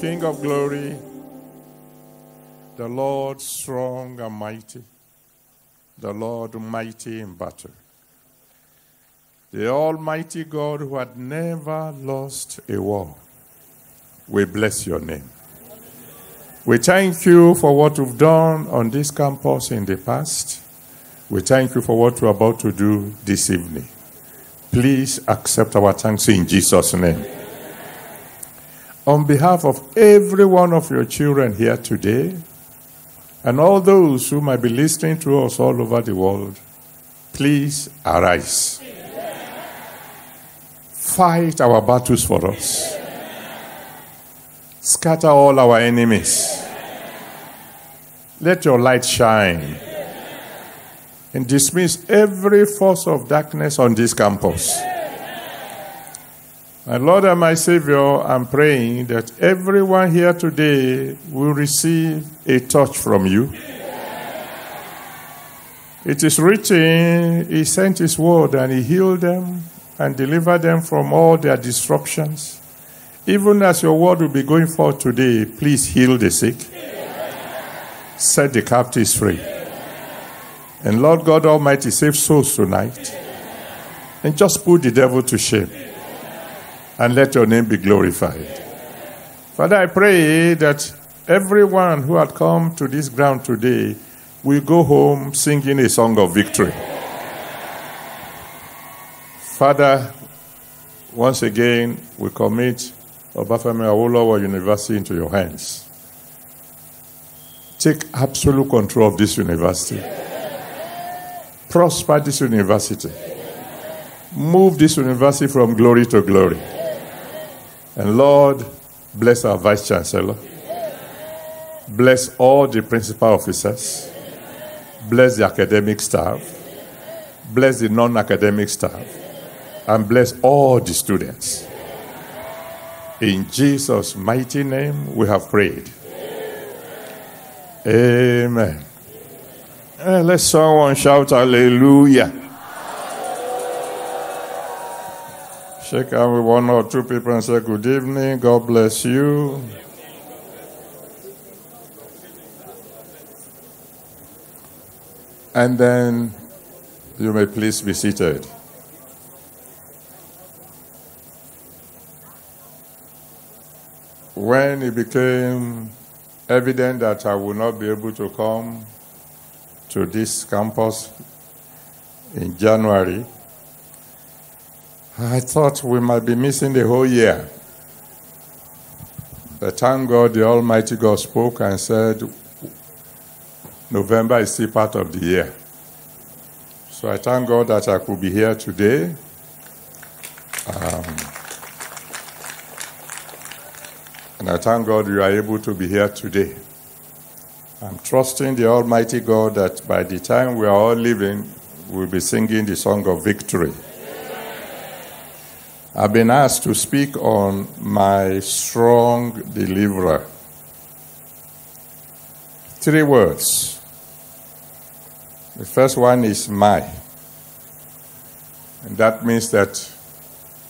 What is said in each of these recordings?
King of glory, the Lord strong and mighty, the Lord mighty in battle, the Almighty God who had never lost a war. We bless your name. We thank you for what you've done on this campus in the past. We thank you for what you're about to do this evening. Please accept our thanks in Jesus' name. On behalf of every one of your children here today, and all those who might be listening to us all over the world, please arise. Fight our battles for us. Scatter all our enemies. Let your light shine and dismiss every force of darkness on this campus. My Lord and my Savior, I'm praying that everyone here today will receive a touch from you. It is written, He sent His word and He healed them and delivered them from all their disruptions. Even as your word will be going forth today, please heal the sick, set the captives free. And Lord God Almighty, save souls tonight. And just put the devil to shame and let your name be glorified. Father, I pray that everyone who had come to this ground today will go home singing a song of victory. Father, once again, we commit Obafemi Awolowo University into your hands. Take absolute control of this university. Prosper this university. Move this university from glory to glory. And Lord, bless our Vice Chancellor. Bless all the principal officers. Bless the academic staff. Bless the non academic staff. And bless all the students. In Jesus' mighty name, we have prayed. Amen. Uh, let someone shout hallelujah. Shake hands with one or two people and say, Good evening, God bless you. And then you may please be seated. When it became evident that I would not be able to come to this campus in January, I thought we might be missing the whole year. But thank God the Almighty God spoke and said, November is still part of the year. So I thank God that I could be here today. Um, and I thank God you are able to be here today. I'm trusting the Almighty God that by the time we are all leaving, we'll be singing the song of victory. I've been asked to speak on my strong deliverer. Three words. The first one is my. And that means that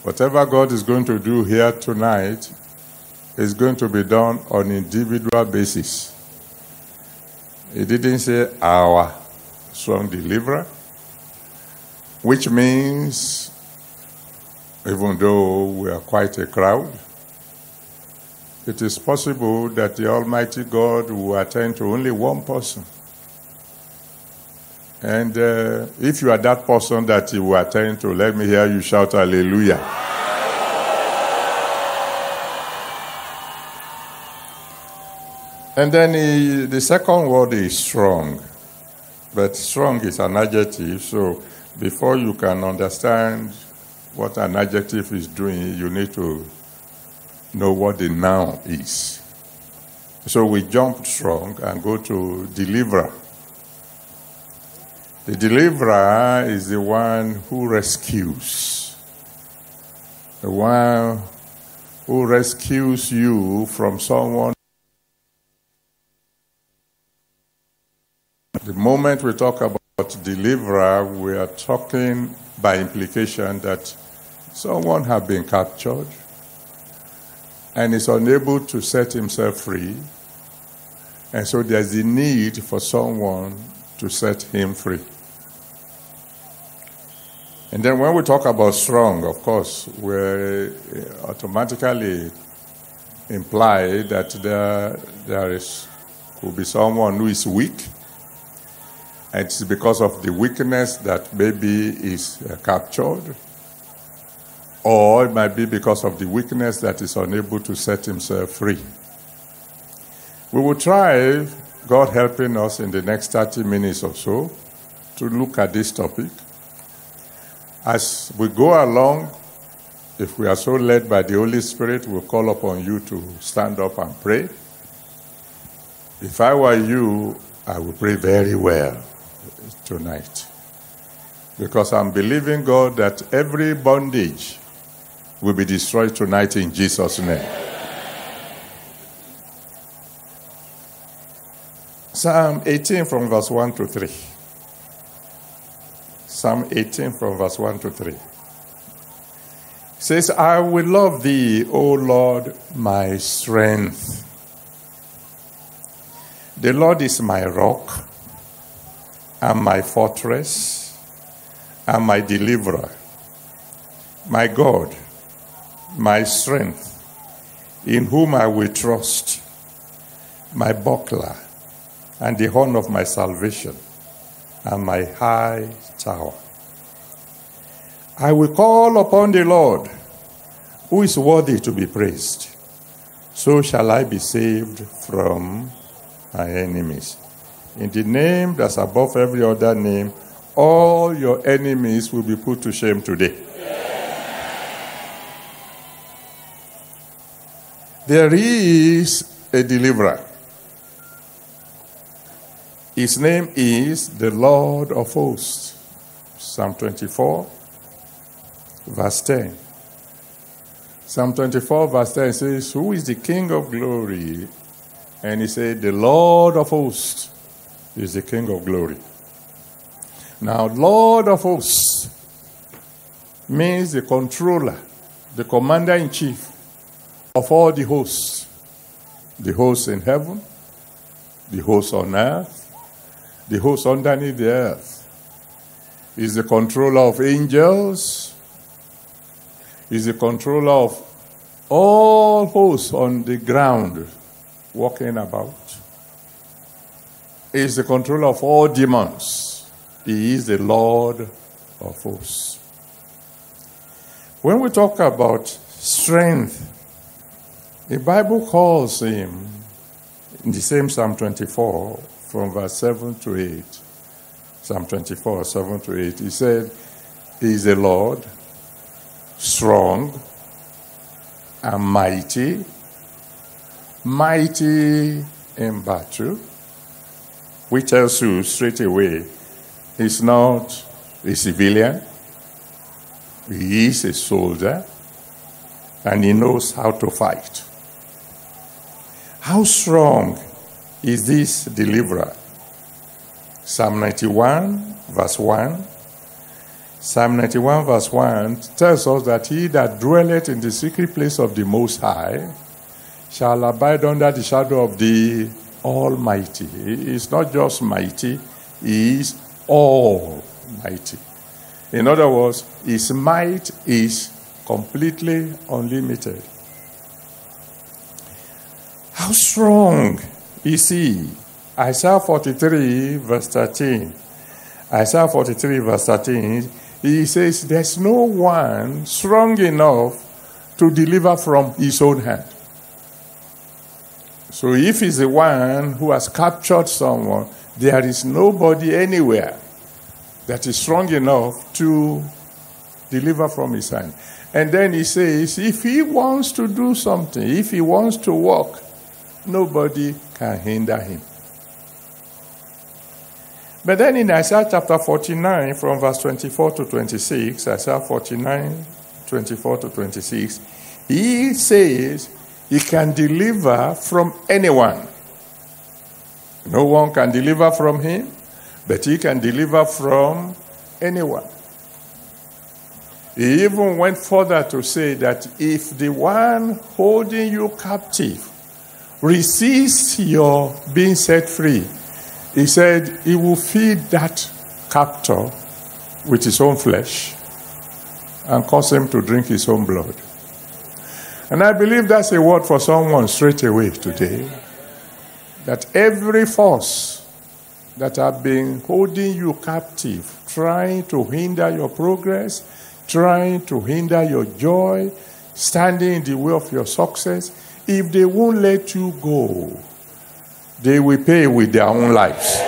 whatever God is going to do here tonight is going to be done on individual basis. He didn't say our strong deliverer, which means even though we are quite a crowd, it is possible that the Almighty God will attend to only one person. And uh, if you are that person that He will attend to, let me hear you shout hallelujah. And then he, the second word is strong. But strong is an adjective, so before you can understand what an adjective is doing, you need to know what the noun is. So we jump strong and go to deliverer. The deliverer is the one who rescues, the one who rescues you from someone. The moment we talk about deliverer, we are talking by implication that someone has been captured, and is unable to set himself free. And so there's a need for someone to set him free. And then when we talk about strong, of course, we automatically imply that there, there is, could be someone who is weak. And it's because of the weakness that maybe is uh, captured. Or it might be because of the weakness that is unable to set himself free. We will try, God helping us in the next 30 minutes or so, to look at this topic. As we go along, if we are so led by the Holy Spirit, we'll call upon you to stand up and pray. If I were you, I would pray very well tonight. Because I'm believing God that every bondage will be destroyed tonight in Jesus' name. Psalm 18 from verse 1 to 3. Psalm 18 from verse 1 to 3. Says, I will love thee, O Lord, my strength. The Lord is my rock and my fortress and my deliverer, my God, my strength, in whom I will trust, my buckler and the horn of my salvation and my high tower. I will call upon the Lord, who is worthy to be praised. So shall I be saved from my enemies. In the name that's above every other name, all your enemies will be put to shame today. There is a deliverer. His name is the Lord of hosts. Psalm 24, verse 10. Psalm 24, verse 10 says, Who is the King of glory? And he said, The Lord of hosts is the King of glory. Now, Lord of hosts means the controller, the commander in chief of all the hosts the hosts in heaven, the hosts on earth, the hosts underneath the earth. Is the controller of angels. Is the controller of all hosts on the ground walking about. Is the controller of all demons. He is the Lord of hosts. When we talk about strength, the Bible calls him in the same Psalm 24 from verse 7 to 8. Psalm 24, 7 to 8. He said, He is the Lord, strong and mighty, mighty in battle, which tells you straight away he's not a civilian, he is a soldier, and he knows how to fight. How strong is this deliverer. Psalm 91, verse 1. Psalm 91, verse 1 tells us that he that dwelleth in the secret place of the Most High shall abide under the shadow of the Almighty. He is not just mighty, he is almighty. In other words, his might is completely unlimited. How strong you see, Isaiah 43, verse 13. Isaiah 43, verse 13, he says, There's no one strong enough to deliver from his own hand. So if he's the one who has captured someone, there is nobody anywhere that is strong enough to deliver from his hand. And then he says, if he wants to do something, if he wants to walk, nobody can hinder him. But then in Isaiah chapter 49, from verse 24 to 26, Isaiah 49, 24 to 26, he says he can deliver from anyone. No one can deliver from him, but he can deliver from anyone. He even went further to say that if the one holding you captive resists your being set free, he said he will feed that captor with his own flesh and cause him to drink his own blood. And I believe that's a word for someone straight away today. That every force that have been holding you captive, trying to hinder your progress, trying to hinder your joy, standing in the way of your success, if they won't let you go, they will pay with their own lives.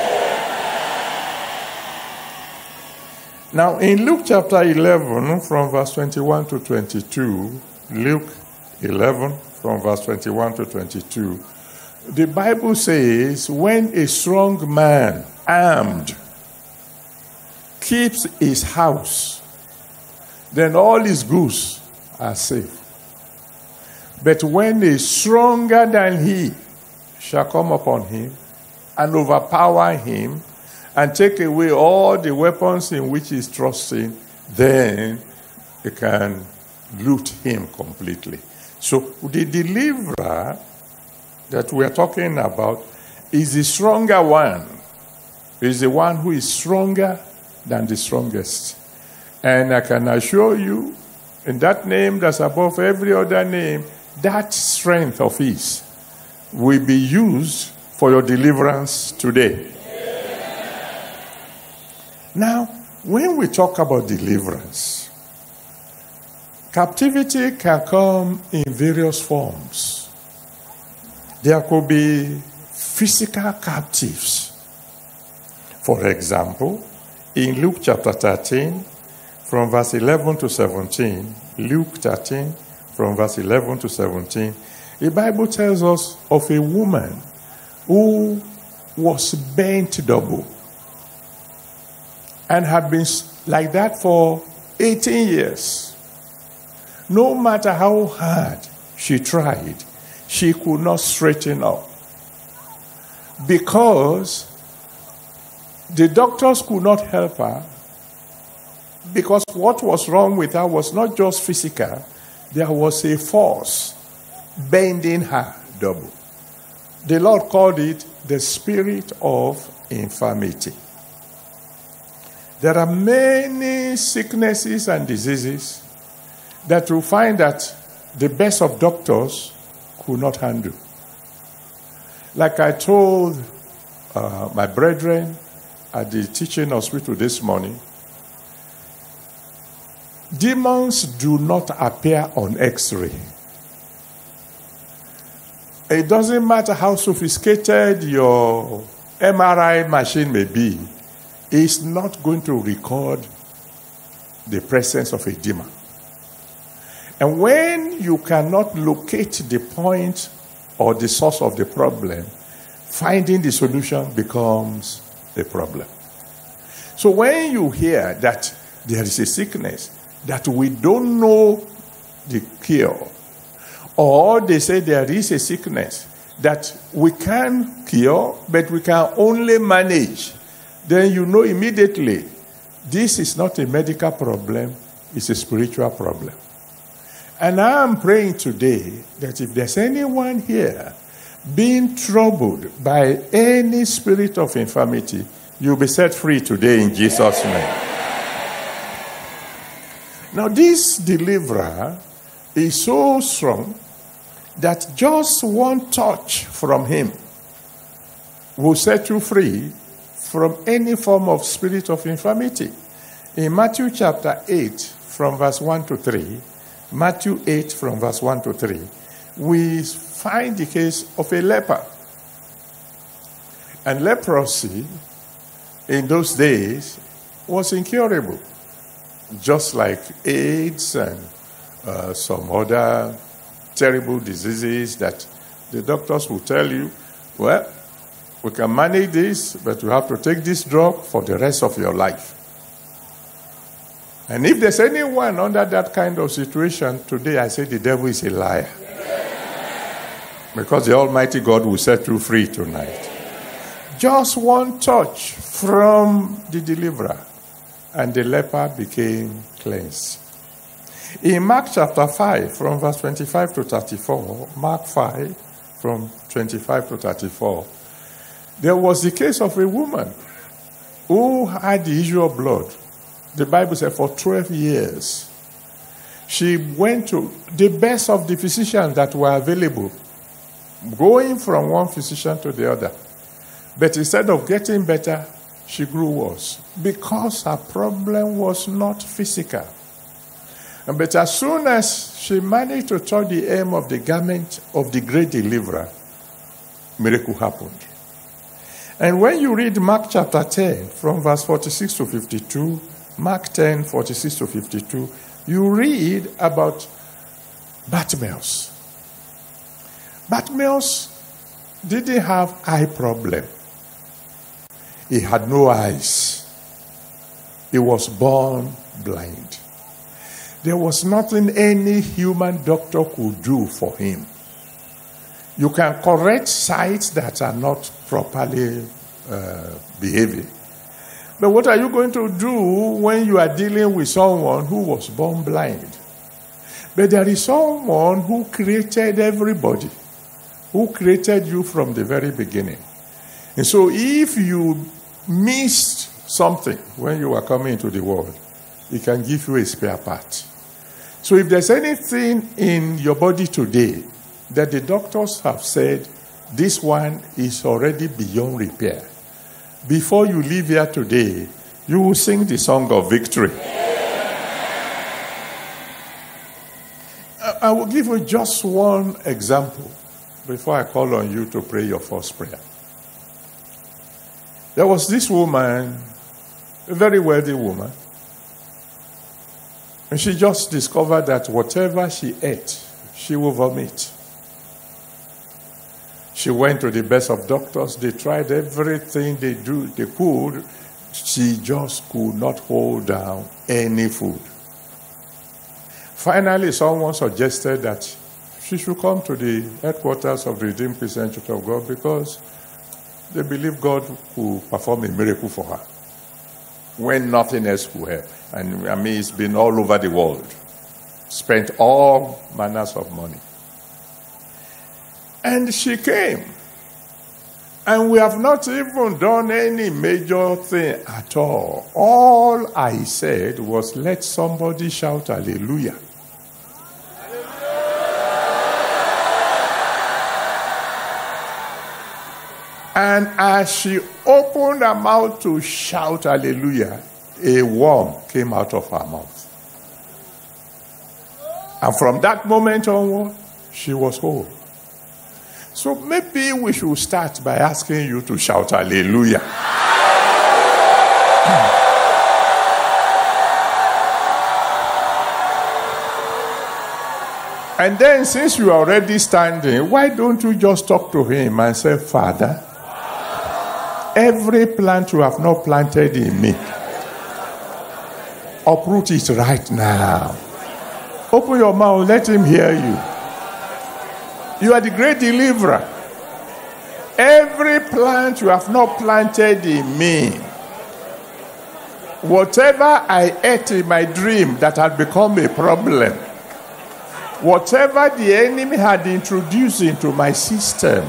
Now, in Luke chapter 11, from verse 21 to 22, Luke 11, from verse 21 to 22, the Bible says, when a strong man, armed, keeps his house, then all his goods are safe. But when a stronger than he shall come upon him and overpower him and take away all the weapons in which he's trusting, then he can loot him completely. So the deliverer that we are talking about is the stronger one. Is the one who is stronger than the strongest. And I can assure you, in that name that's above every other name, that strength of His will be used for your deliverance today. Now, when we talk about deliverance, captivity can come in various forms. There could be physical captives. For example, in Luke chapter 13, from verse 11 to 17, Luke 13, from verse 11 to 17, the Bible tells us of a woman who was bent double and had been like that for 18 years. No matter how hard she tried, she could not straighten up because the doctors could not help her because what was wrong with her was not just physical, there was a force bending her double. The Lord called it the spirit of infirmity. There are many sicknesses and diseases that you find that the best of doctors could not handle. Like I told uh, my brethren at the teaching hospital this morning, demons do not appear on x ray. It doesn't matter how sophisticated your MRI machine may be, it's not going to record the presence of a demon. And when you cannot locate the point or the source of the problem, finding the solution becomes a problem. So when you hear that there is a sickness that we don't know the cure, or they say there is a sickness that we can cure, but we can only manage, then you know immediately this is not a medical problem, it's a spiritual problem. And I'm praying today that if there's anyone here being troubled by any spirit of infirmity, you'll be set free today in Jesus' name. Now, this deliverer is so strong that just one touch from him will set you free from any form of spirit of infirmity. In Matthew chapter 8, from verse 1 to 3, Matthew 8, from verse 1 to 3, we find the case of a leper. And leprosy in those days was incurable, just like AIDS and uh, some other terrible diseases that the doctors will tell you, well, we can manage this, but you have to take this drug for the rest of your life. And if there's anyone under that kind of situation today, I say the devil is a liar. Because the Almighty God will set you free tonight. Just one touch from the deliverer, and the leper became cleansed. In Mark chapter 5, from verse 25 to 34, Mark 5, from 25 to 34, there was the case of a woman who had the issue of blood. The Bible said for 12 years. She went to the best of the physicians that were available, going from one physician to the other. But instead of getting better, she grew worse because her problem was not physical. But as soon as she managed to touch the hem of the garment of the great deliverer, miracle happened. And when you read Mark chapter 10, from verse 46 to 52, Mark 10, 46 to 52, you read about Bartimaeus. Bartimaeus didn't have eye problem. He had no eyes. He was born blind. There was nothing any human doctor could do for him. You can correct sights that are not properly uh, behaving. But what are you going to do when you are dealing with someone who was born blind? But there is someone who created everybody, who created you from the very beginning. And so if you missed something when you were coming into the world, it can give you a spare part. So if there's anything in your body today that the doctors have said this one is already beyond repair, before you leave here today, you will sing the song of victory. I will give you just one example before I call on you to pray your first prayer. There was this woman, a very wealthy woman, and she just discovered that whatever she ate, she will vomit. She went to the best of doctors. They tried everything they do they could. She just could not hold down any food. Finally, someone suggested that she should come to the headquarters of the Redeemed Christian Church of God because they believe God will perform a miracle for her when nothing else could help. And I mean, it's been all over the world. Spent all manners of money. And she came. And we have not even done any major thing at all. All I said was, let somebody shout hallelujah. And as she opened her mouth to shout hallelujah, a worm came out of her mouth. And from that moment onward, she was whole. So maybe we should start by asking you to shout hallelujah. and then, since you are already standing, why don't you just talk to him and say, Father, every plant you have not planted in me, uproot it right now. Open your mouth, let him hear you. You are the great deliverer. Every plant you have not planted in me, whatever I ate in my dream that had become a problem, whatever the enemy had introduced into my system,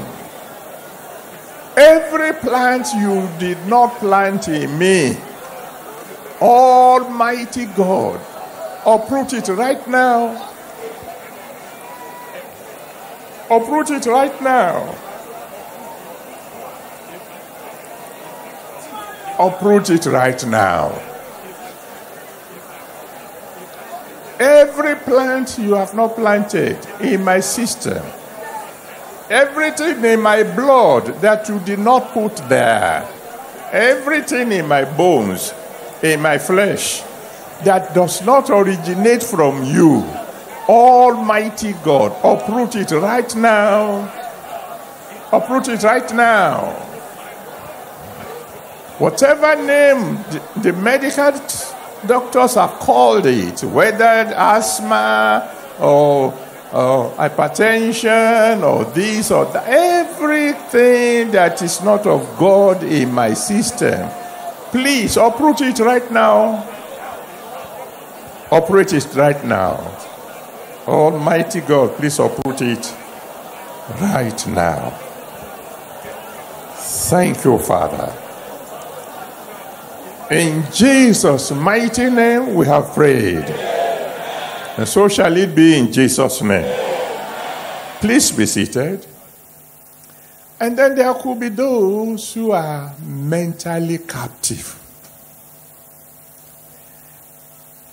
every plant you did not plant in me, Almighty God, uproot it right now Uproot it right now. Uproot it right now. Every plant you have not planted in my system, everything in my blood that you did not put there, everything in my bones, in my flesh that does not originate from you Almighty God, uproot it right now. Uproot it right now. Whatever name the, medical doctors have called it, whether asthma or, or hypertension or this or that, everything that is not of God in my system, please uproot it right now. Operate it right now. Almighty God, please uproot it right now. Thank you, Father. In Jesus' mighty name we have prayed. And so shall it be in Jesus' name. Please be seated. And then there could be those who are mentally captive.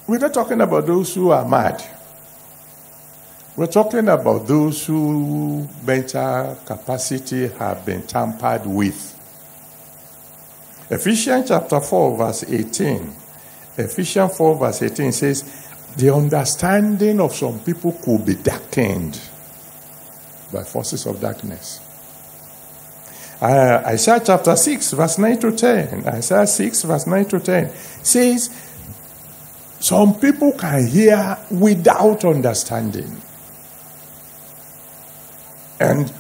We're not talking about those who are mad. We're talking about those who mental capacity have been tampered with. Ephesians chapter 4, verse 18. Ephesians 4, verse 18 says, The understanding of some people could be darkened by forces of darkness. Uh, Isaiah chapter 6, verse 9 to 10. Isaiah 6, verse 9 to 10 says, Some people can hear without understanding. And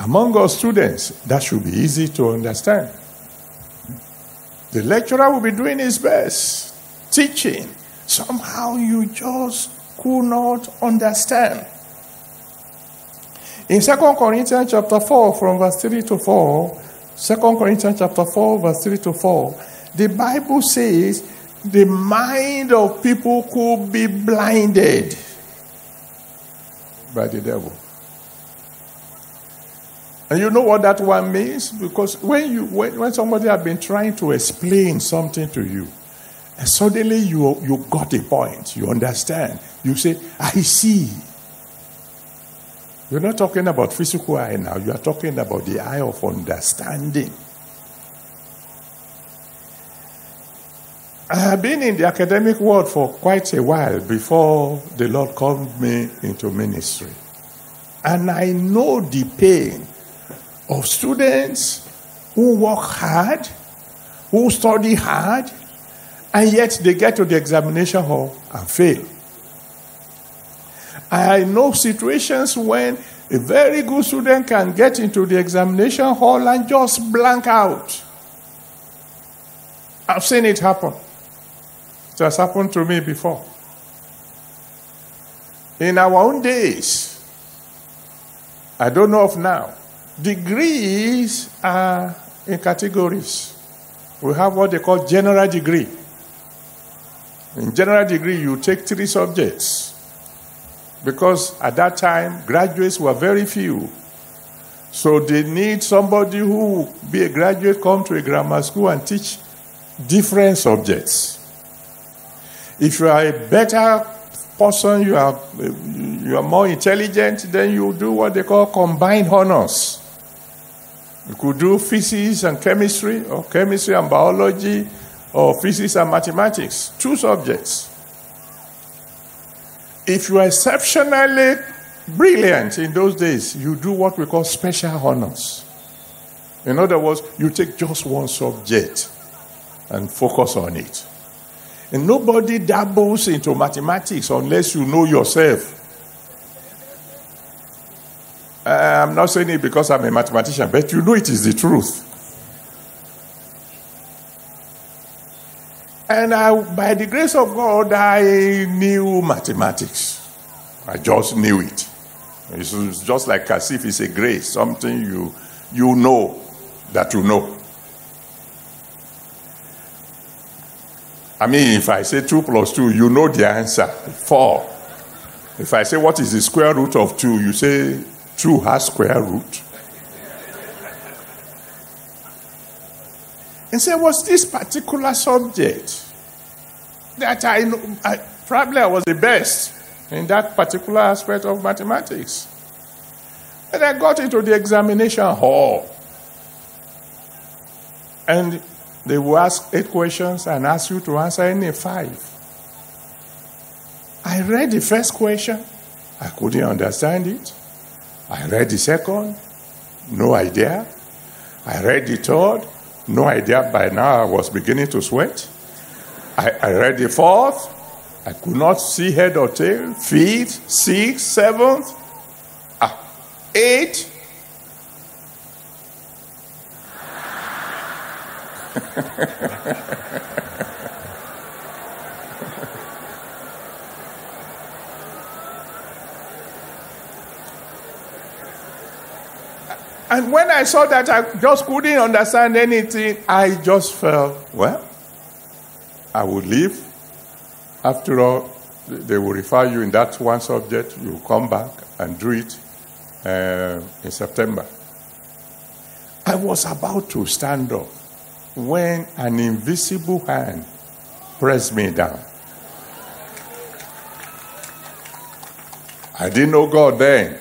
among our students, that should be easy to understand. The lecturer will be doing his best, teaching. Somehow you just could not understand. In 2 Corinthians chapter 4, from verse 3 to 4, 2 Corinthians chapter 4, verse 3 to 4, the Bible says the mind of people could be blinded by the devil. And you know what that one means? Because when you when, when somebody has been trying to explain something to you, and suddenly you you got a point, you understand. You say, I see. You're not talking about physical eye now, you are talking about the eye of understanding. I have been in the academic world for quite a while before the Lord called me into ministry. And I know the pain of students who work hard, who study hard, and yet they get to the examination hall and fail. I know situations when a very good student can get into the examination hall and just blank out. I've seen it happen. It has happened to me before. In our own days, I don't know of now, Degrees are in categories. We have what they call general degree. In general degree, you take three subjects. Because at that time, graduates were very few. So they need somebody who be a graduate, come to a grammar school and teach different subjects. If you are a better person, you are, you are more intelligent, then you do what they call combined honors. You could do physics and chemistry, or chemistry and biology, or physics and mathematics. Two subjects. If you are exceptionally brilliant in those days, you do what we call special honors. In other words, you take just one subject and focus on it. And nobody dabbles into mathematics unless you know yourself I'm not saying it because I'm a mathematician, but you know it is the truth. And I, by the grace of God, I knew mathematics. I just knew it. It's just like as if it's a grace, something you, you know that you know. I mean, if I say 2 plus 2, you know the answer 4. If I say what is the square root of 2, you say 2 has square root. And say, was this particular subject that I, know, I probably I was the best in that particular aspect of mathematics. And I got into the examination hall. And they will ask eight questions and ask you to answer any five. I read the first question, I couldn't understand it. I read the second, no idea. I read the third, no idea. By now I was beginning to sweat. I, I read the fourth. I could not see head or tail, fifth, sixth, seventh, ah, eight. and when I saw that I just couldn't understand anything, I just felt, well, I will leave. After all, they will refer you in that one subject. You will come back and do it uh, in September. I was about to stand up when an invisible hand pressed me down. I didn't know God then,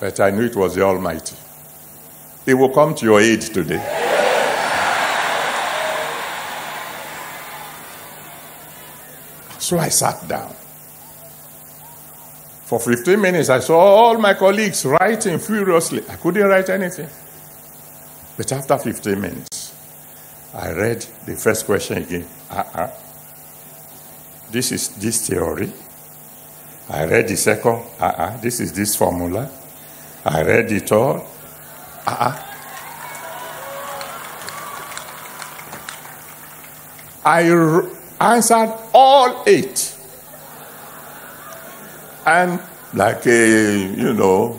but I knew it was the Almighty. He will come to your aid today. So I sat down. For 15 minutes, I saw all my colleagues writing furiously. I couldn't write anything. But after 15 minutes, I read the first question again. Uh-uh. This is this theory. I read the second. Uh-uh. This is this formula. I read it all. Uh-uh. I answered all eight. And like a, you know,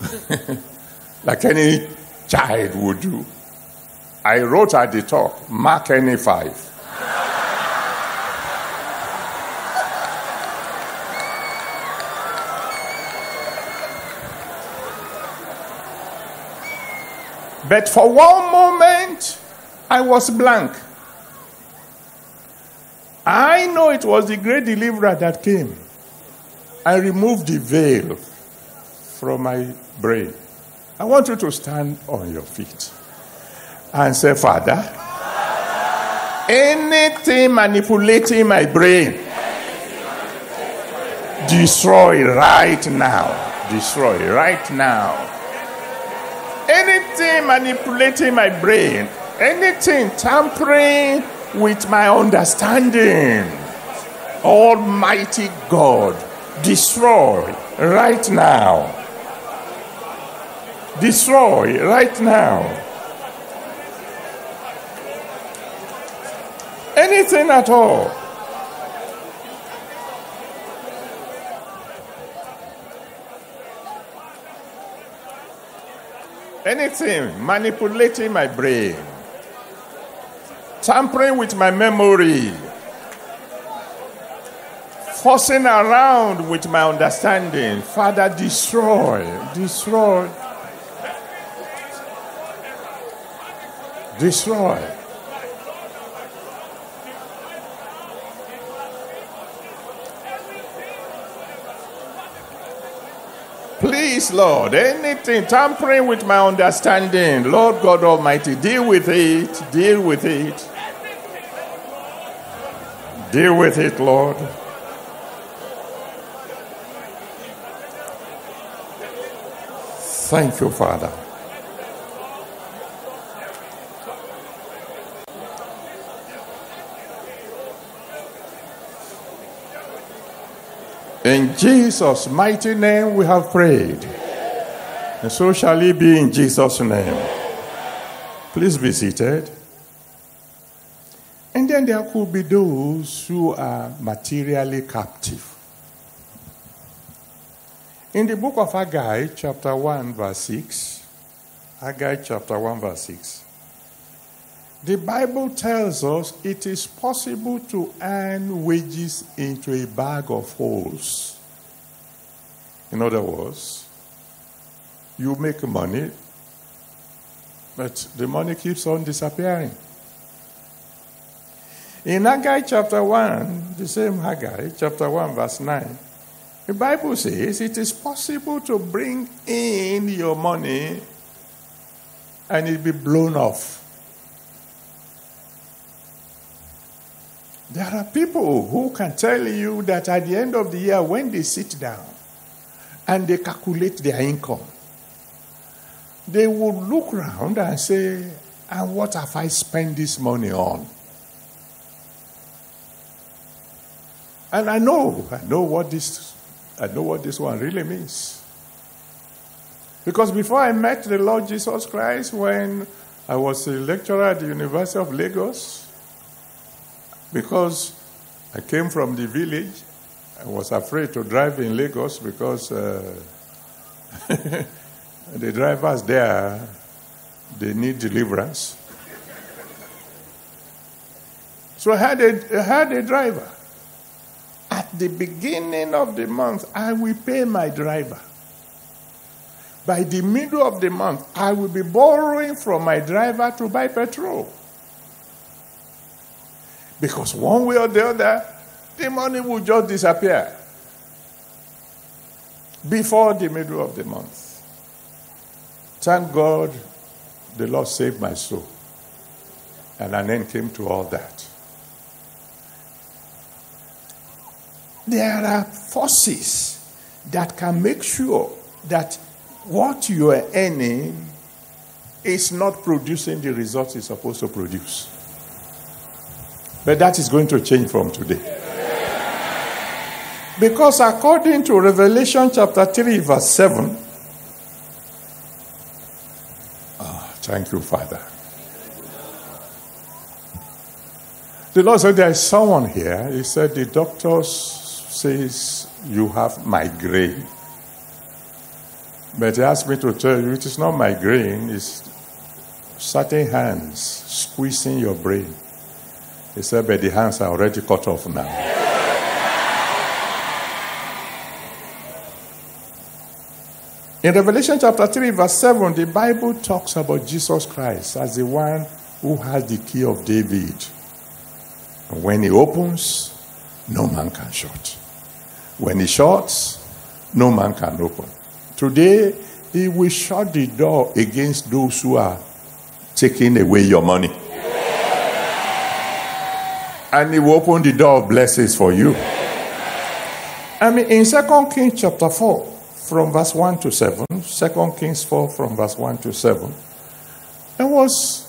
like any child would do, I wrote at the top, mark any five. But for one moment, I was blank. I know it was the great deliverer that came and removed the veil from my brain. I want you to stand on your feet and say, Father, anything manipulating my brain, destroy right now. Destroy right now. Anything manipulating my brain, anything tampering with my understanding, Almighty God, destroy right now. Destroy right now. Anything at all. Anything manipulating my brain, tampering with my memory, forcing around with my understanding. Father, destroy, destroy, destroy. Please, Lord, anything tampering with my understanding, Lord God Almighty, deal with it, deal with it. Deal with it, Lord. Thank you, Father. In Jesus' mighty name we have prayed. And so shall it be in Jesus' name. Please be seated. And then there could be those who are materially captive. In the book of Haggai, chapter 1, verse 6, Haggai chapter 1, verse 6, the Bible tells us it is possible to earn wages into a bag of holes. In other words, you make money, but the money keeps on disappearing. In Haggai chapter 1, the same Haggai, chapter 1, verse 9, the Bible says it is possible to bring in your money and it be blown off. There are people who can tell you that at the end of the year, when they sit down and they calculate their income, they will look around and say, And what have I spent this money on? And I know, I know what this, I know what this one really means. Because before I met the Lord Jesus Christ, when I was a lecturer at the University of Lagos, because I came from the village, I was afraid to drive in Lagos because uh, The drivers there, they need deliverance. So I had a, I had a driver. At the beginning of the month, I will pay my driver. By the middle of the month, I will be borrowing from my driver to buy petrol. Because one way or the other, the money will just disappear before the middle of the month. Thank God the Lord saved my soul. And an end came to all that. There are forces that can make sure that what you are earning is not producing the results it's supposed to produce. But that is going to change from today. Because according to Revelation chapter 3, verse 7, oh, thank you, Father. The Lord said there is someone here. He said the doctors says you have migraine. But he asked me to tell you it is not migraine, it's certain hands squeezing your brain. He said, but the hands are already cut off now. In Revelation chapter 3, verse 7, the Bible talks about Jesus Christ as the one who has the key of David. And when he opens, no man can shut. When he shuts, no man can open. Today, he will shut the door against those who are taking away your money. And he will open the door of blessings for you. I mean, in 2 Kings chapter 4, from verse 1 to 7, 2 Kings 4, from verse 1 to 7, there was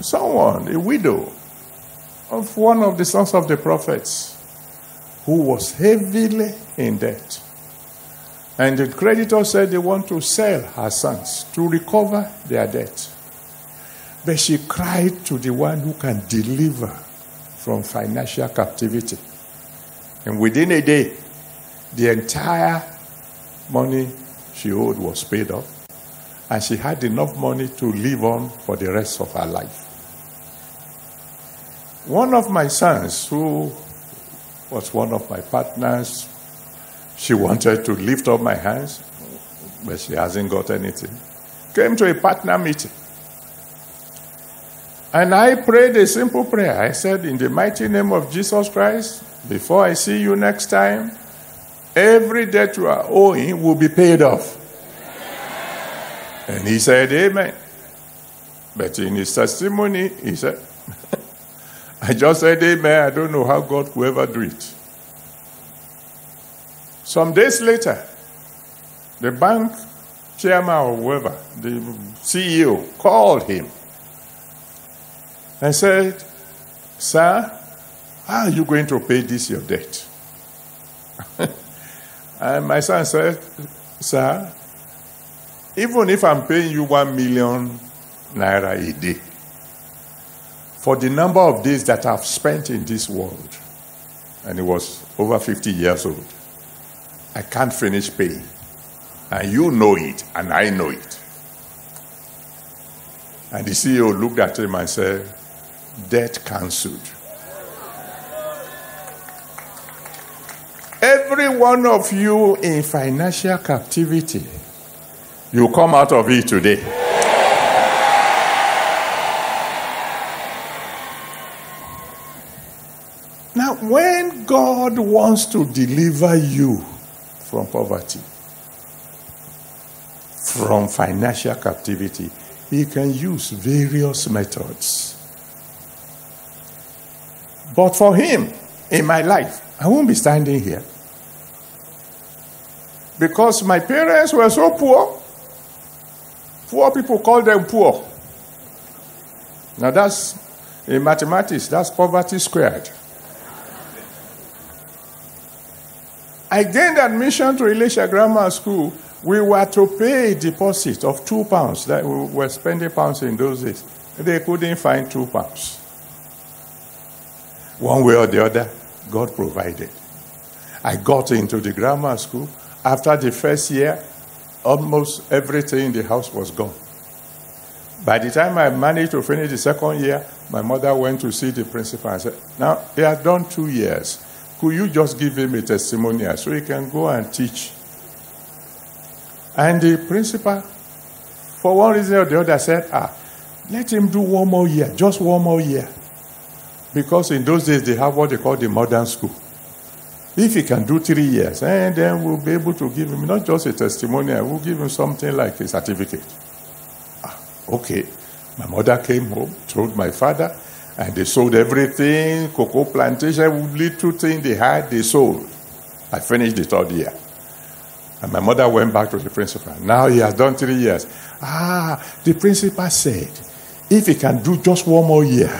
someone, a widow of one of the sons of the prophets, who was heavily in debt. And the creditor said they want to sell her sons to recover their debt. But she cried to the one who can deliver from financial captivity. And within a day, the entire money she owed was paid off. And she had enough money to live on for the rest of her life. One of my sons, who was one of my partners, she wanted to lift up my hands, but she hasn't got anything. Came to a partner meeting. And I prayed a simple prayer. I said, In the mighty name of Jesus Christ, before I see you next time, every debt you are owing will be paid off. And he said, Amen. But in his testimony, he said, I just said, Amen. I don't know how God will ever do it. Some days later, the bank chairman or whoever, the CEO, called him and said, Sir, how are you going to pay this your debt? and my son said, Sir, even if I'm paying you one million naira a day, for the number of days that I've spent in this world, and he was over 50 years old, I can't finish paying. And you know it, and I know it. And the CEO looked at him and said, Debt cancelled. Every one of you in financial captivity, you come out of it today. Now, when God wants to deliver you from poverty, from financial captivity, he can use various methods. But for him, in my life, I won't be standing here. Because my parents were so poor. Poor people call them poor. Now that's in mathematics, that's poverty squared. I gained admission to Ilesa Grammar School. We were to pay a deposit of two pounds. That we were spending pounds in those days. They couldn't find two pounds. One way or the other, God provided. I got into the grammar school. After the first year, almost everything in the house was gone. By the time I managed to finish the second year, my mother went to see the principal and said, Now, he has done two years. Could you just give him a testimonial so he can go and teach? And the principal, for one reason or the other, said, Ah, let him do one more year, just one more year. Because in those days they have what they call the modern school. If he can do three years, and then we'll be able to give him not just a testimonial, we'll give him something like a certificate. Ah, okay. My mother came home, told my father, and they sold everything, cocoa plantation, little thing they had, they sold. I finished the third year. And my mother went back to the principal. Now he has done three years. Ah, the principal said, if he can do just one more year,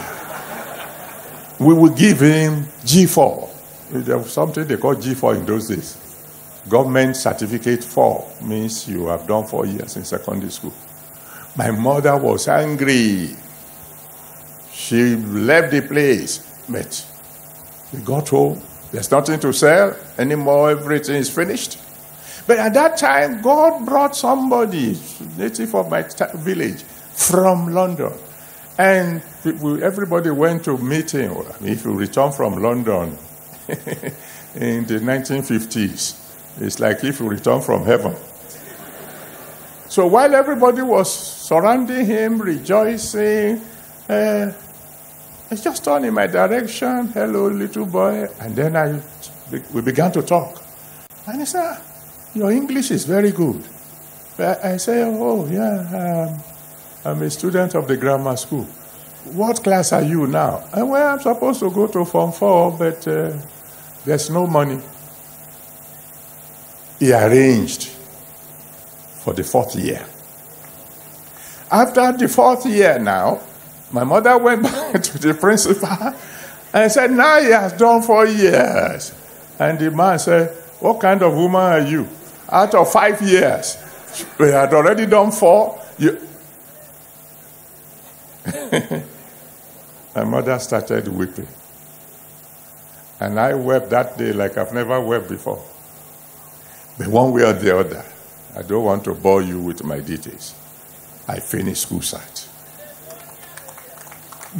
we will give him G4. There was something they called G4 in those days. Government certificate 4 means you have done four years in secondary school. My mother was angry. She left the place. But we got home. There's nothing to sell anymore. Everything is finished. But at that time, God brought somebody, native of my village, from London. And everybody went to meet him. If you return from London in the 1950s, it's like if you return from heaven. So while everybody was surrounding him, rejoicing, uh, I just turned in my direction. Hello, little boy. And then I, we began to talk. And he said, Your English is very good. I say, Oh, yeah, um, I'm a student of the grammar school. What class are you now? And well, I'm supposed to go to Form 4, but uh, there's no money. He arranged for the fourth year. After the fourth year now, my mother went back to the principal and said, Now he has done four years. And the man said, What kind of woman are you? Out of five years, we had already done four. You... my mother started weeping. And I wept that day like I've never wept before. But one way or the other, I don't want to bore you with my details. I finished school site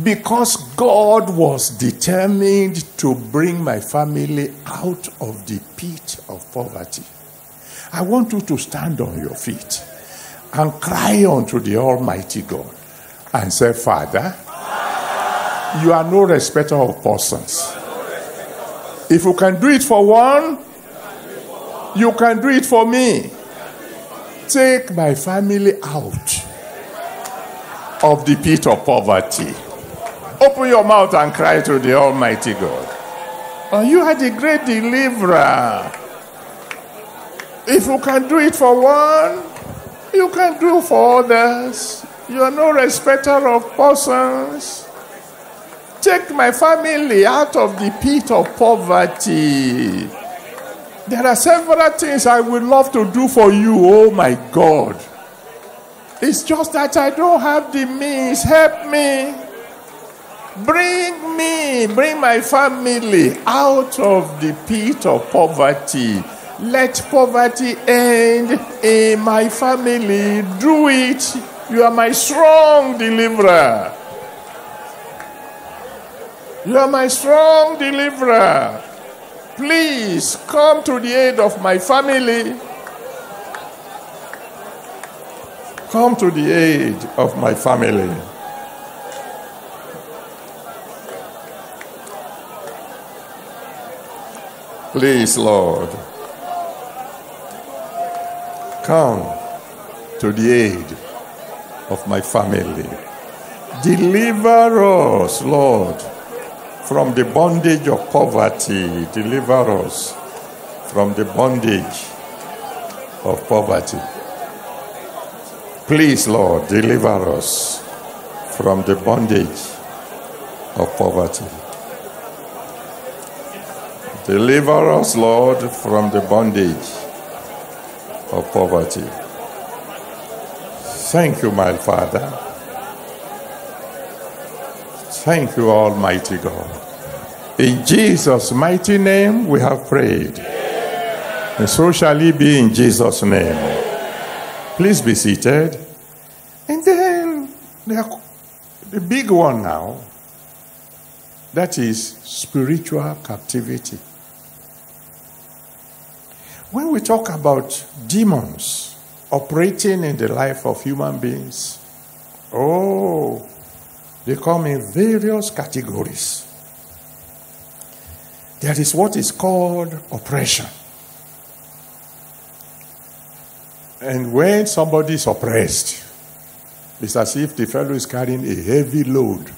because God was determined to bring my family out of the pit of poverty. I want you to stand on your feet and cry unto the Almighty God and say, Father, you are no respecter of persons. If you can do it for one, you can do it for me. Take my family out of the pit of poverty. Open your mouth and cry to the Almighty God. Oh, you are the great deliverer. If you can do it for one, you can do for others. You are no respecter of persons. Take my family out of the pit of poverty. There are several things I would love to do for you, oh my God. It's just that I don't have the means. Help me. Bring me, bring my family out of the pit of poverty. Let poverty end in my family. Do it. You are my strong deliverer. You are my strong deliverer. Please come to the aid of my family. Come to the aid of my family. Please, Lord, come to the aid of my family. Deliver us, Lord, from the bondage of poverty. Deliver us from the bondage of poverty. Please, Lord, deliver us from the bondage of poverty. Deliver us, Lord, from the bondage of poverty. Thank you, my Father. Thank you, Almighty God. In Jesus' mighty name we have prayed. And so shall it be in Jesus' name. Please be seated. And then the big one now that is spiritual captivity. When we talk about demons operating in the life of human beings, oh, they come in various categories. There is what is called oppression. And when somebody is oppressed, it's as if the fellow is carrying a heavy load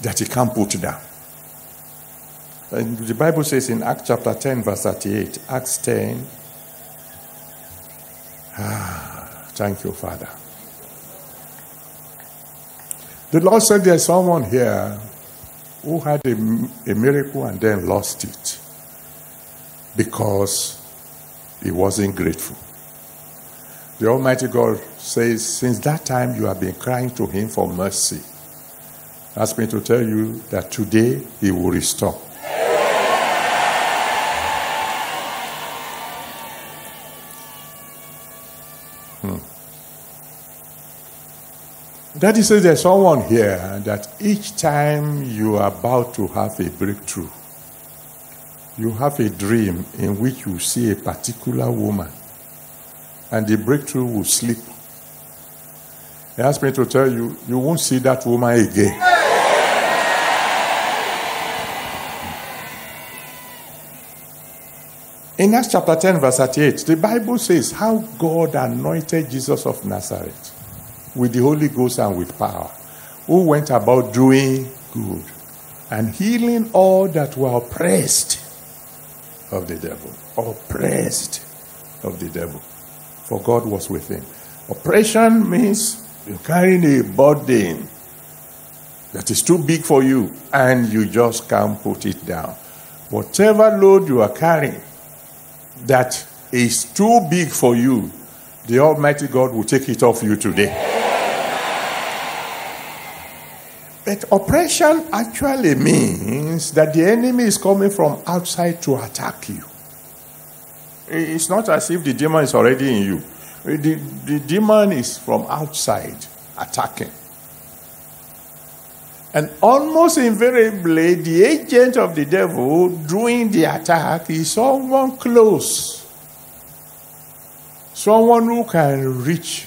that he can't put down. The Bible says in Acts chapter 10, verse 38, Acts 10. Ah, thank you, Father. The Lord said there's someone here who had a, a miracle and then lost it because he wasn't grateful. The Almighty God says, Since that time you have been crying to Him for mercy. Ask me to tell you that today He will restore. Hmm. Daddy says there's someone here that each time you are about to have a breakthrough, you have a dream in which you see a particular woman and the breakthrough will slip. He asked me to tell you, you won't see that woman again. In Acts chapter 10, verse 38, the Bible says how God anointed Jesus of Nazareth with the Holy Ghost and with power, who went about doing good and healing all that were oppressed of the devil. Oppressed of the devil for God was with him. Oppression means you're carrying a burden that is too big for you and you just can't put it down. Whatever load you are carrying that is too big for you, the Almighty God will take it off you today. But oppression actually means that the enemy is coming from outside to attack you. It's not as if the demon is already in you. The, the demon is from outside attacking. And almost invariably, the agent of the devil doing the attack is someone close. Someone who can reach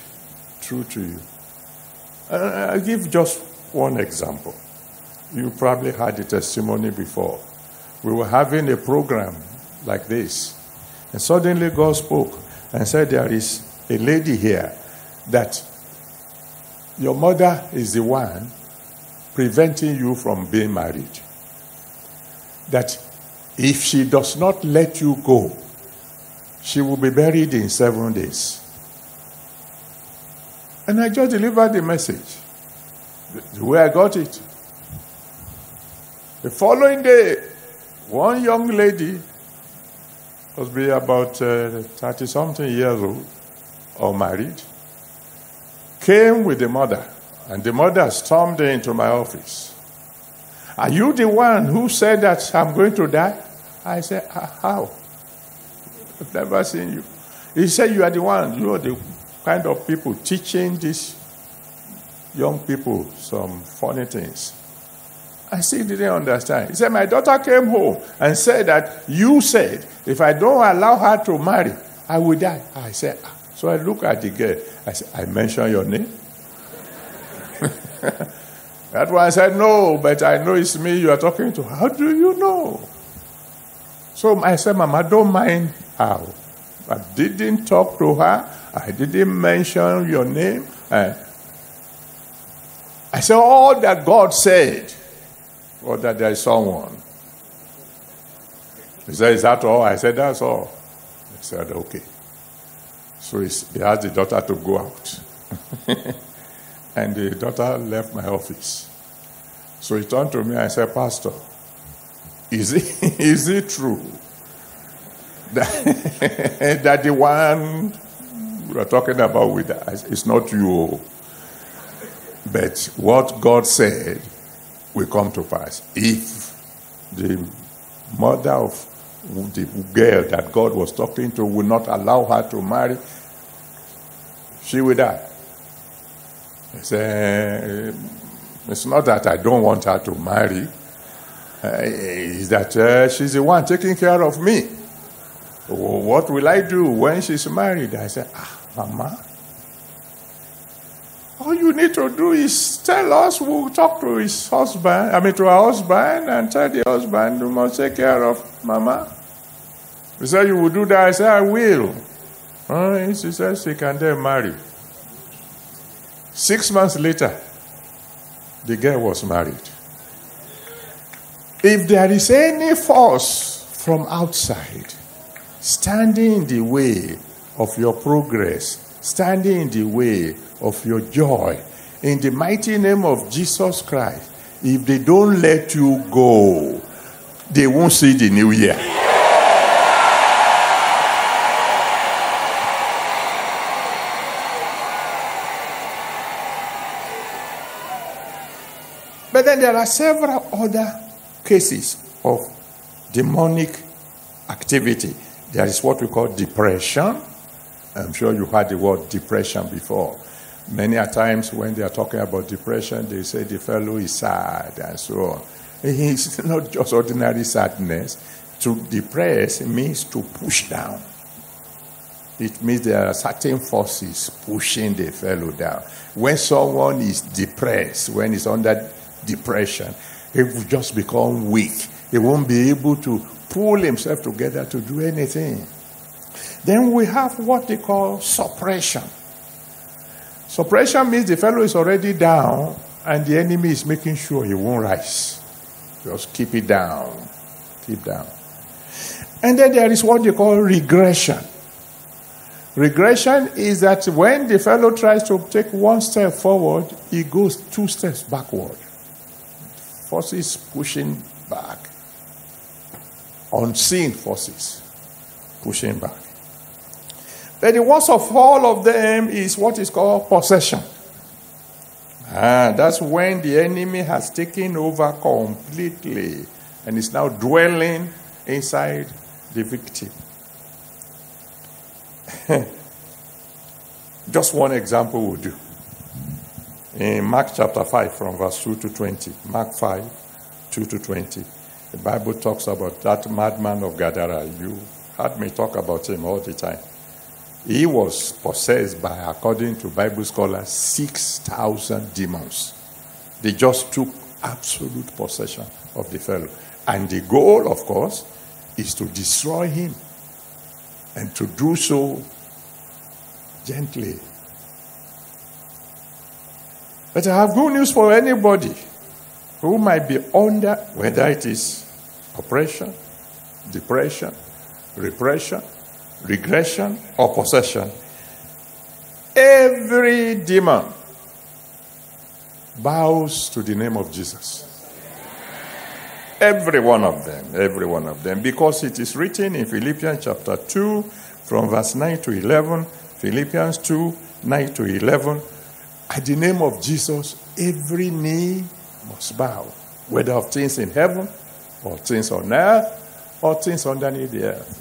through to you. Uh, I'll give just one example. You probably had the testimony before. We were having a program like this and suddenly God spoke and said, There is a lady here that your mother is the one preventing you from being married. That if she does not let you go, she will be buried in seven days. And I just delivered the message the way I got it. The following day, one young lady must be about 30 uh, something years old or married, came with the mother, and the mother stormed into my office. Are you the one who said that I'm going to die? I said, How? I've never seen you. He said, You are the one, you are the kind of people teaching these young people some funny things. I still didn't understand. He said, My daughter came home and said that you said, if I don't allow her to marry, I will die. I said, ah. So I look at the girl. I said, I mentioned your name. that one said, No, but I know it's me you are talking to. How do you know? So I said, Mama, don't mind how. I didn't talk to her. I didn't mention your name. And I said, All that God said or that there is someone. He said, Is that all? I said, That's all. He said, Okay. So he asked the daughter to go out. and the daughter left my office. So he turned to me and said, Pastor, is it, is it true that, that the one we are talking about with us is not you? But what God said will come to pass. If the mother of the girl that God was talking to will not allow her to marry, she will die. He said, It's not that I don't want her to marry, uh, it's that uh, she's the one taking care of me. What will I do when she's married? I said, Ah, Mama, all you need to do is tell us, we'll talk to his husband, I mean to her husband, and tell the husband, you must take care of Mama. He said, You will do that? I said, I will. Oh, she said she can then marry. Six months later, the girl was married. If there is any force from outside standing in the way of your progress, standing in the way of your joy, in the mighty name of Jesus Christ, if they don't let you go, they won't see the new year. Then there are several other cases of demonic activity. There is what we call depression. I'm sure you heard the word depression before. Many a times when they are talking about depression, they say the fellow is sad and so on. It's not just ordinary sadness. To depress means to push down. It means there are certain forces pushing the fellow down. When someone is depressed, when he's under depression, he will just become weak. He won't be able to pull himself together to do anything. Then we have what they call suppression. Suppression means the fellow is already down and the enemy is making sure he won't rise. Just keep it down. Keep down. And then there is what they call regression. Regression is that when the fellow tries to take one step forward, he goes two steps backward forces pushing back, unseen forces pushing back. But the worst of all of them is what is called possession. Ah, that's when the enemy has taken over completely and is now dwelling inside the victim. Just one example will do in Mark chapter 5, from verse 2 to 20. Mark 5, 2 to 20. The Bible talks about that madman of Gadara. You heard me talk about him all the time. He was possessed by, according to Bible scholars, 6,000 demons. They just took absolute possession of the fellow. And the goal, of course, is to destroy him and to do so gently but I have good news for anybody who might be under, whether it is oppression, depression, repression, regression, or possession. Every demon bows to the name of Jesus. Every one of them, every one of them, because it is written in Philippians chapter 2, from verse 9 to 11, Philippians 2, 9 to 11, at the name of Jesus, every knee must bow, whether of things in heaven, or things on earth, or things underneath the earth.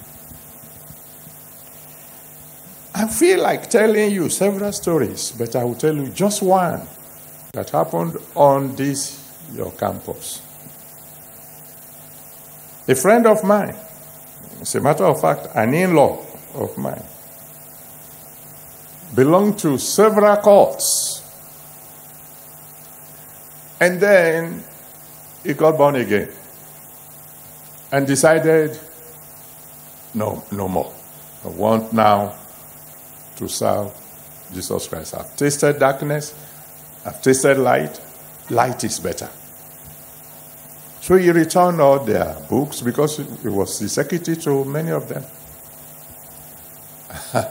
I feel like telling you several stories, but I will tell you just one that happened on this your campus. A friend of mine, as a matter of fact, an in law of mine, belonged to several cults and then he got born again and decided, no, no more. I want now to serve Jesus Christ. I've tasted darkness, I've tasted light. Light is better. So he returned all their books because he was the secretary to many of them.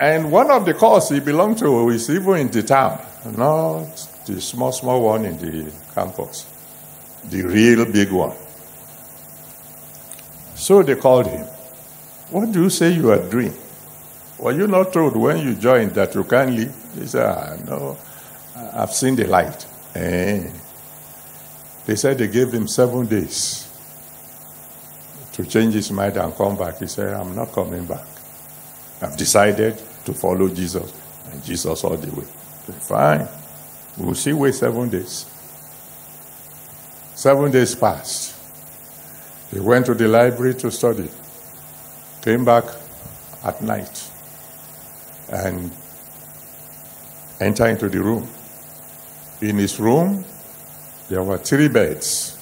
and one of the course he belonged to is even in the town, not the small, small one in the campus, the real big one. So they called him. What do you say you are doing? Were you not told when you joined that you can't leave? He said, ah, No, I've seen the light. Eh. They said they gave him seven days to change his mind and come back. He said, I'm not coming back. I've decided to follow Jesus. And Jesus all the way. Fine. We'll see wait seven days. Seven days passed. He went to the library to study. Came back at night and entered into the room. In his room, there were three beds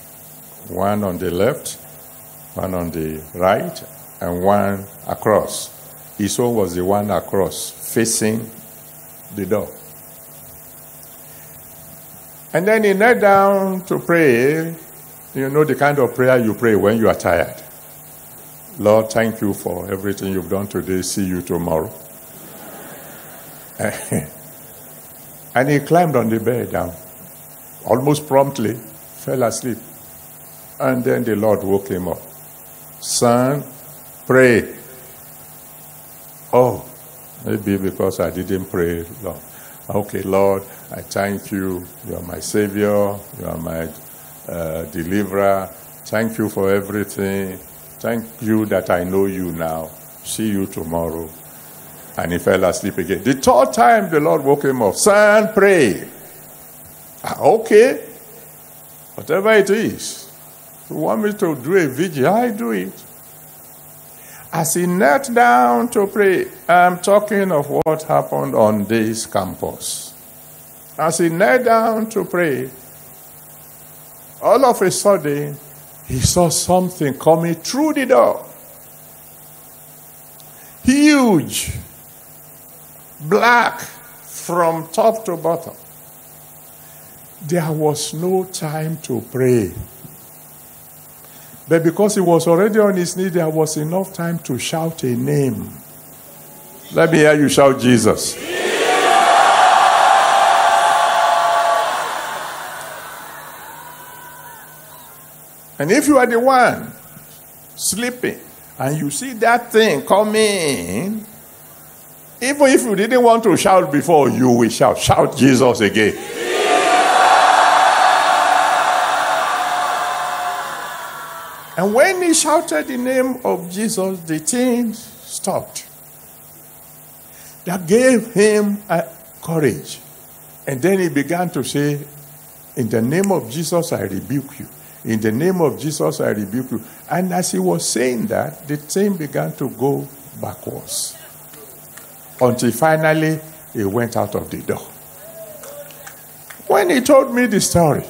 one on the left, one on the right, and one across. His own was the one across, facing the door. And then he knelt down to pray. You know the kind of prayer you pray when you are tired. Lord, thank you for everything you've done today. See you tomorrow. and he climbed on the bed down, almost promptly, fell asleep. And then the Lord woke him up. Son, pray. Oh, maybe because I didn't pray, Lord. Okay, Lord, I thank you. You are my Savior. You are my uh, deliverer. Thank you for everything. Thank you that I know you now. See you tomorrow. And he fell asleep again. The third time the Lord woke him up. Son, pray. Ah, okay. Whatever it is. You want me to do a vigil? I do it. As he knelt down to pray, I'm talking of what happened on this campus. As he knelt down to pray, all of a sudden, he saw something coming through the door. Huge, black from top to bottom. There was no time to pray. But because he was already on his knee, there was enough time to shout a name. Let me hear you shout Jesus. And if you are the one sleeping and you see that thing coming, even if you didn't want to shout before, you will shout. Shout Jesus again. And when he shouted the name of Jesus, the thing stopped. That gave him courage. And then he began to say, In the name of Jesus, I rebuke you. In the name of Jesus, I rebuke you. And as he was saying that, the thing began to go backwards. Until finally, he went out of the door. When he told me the story,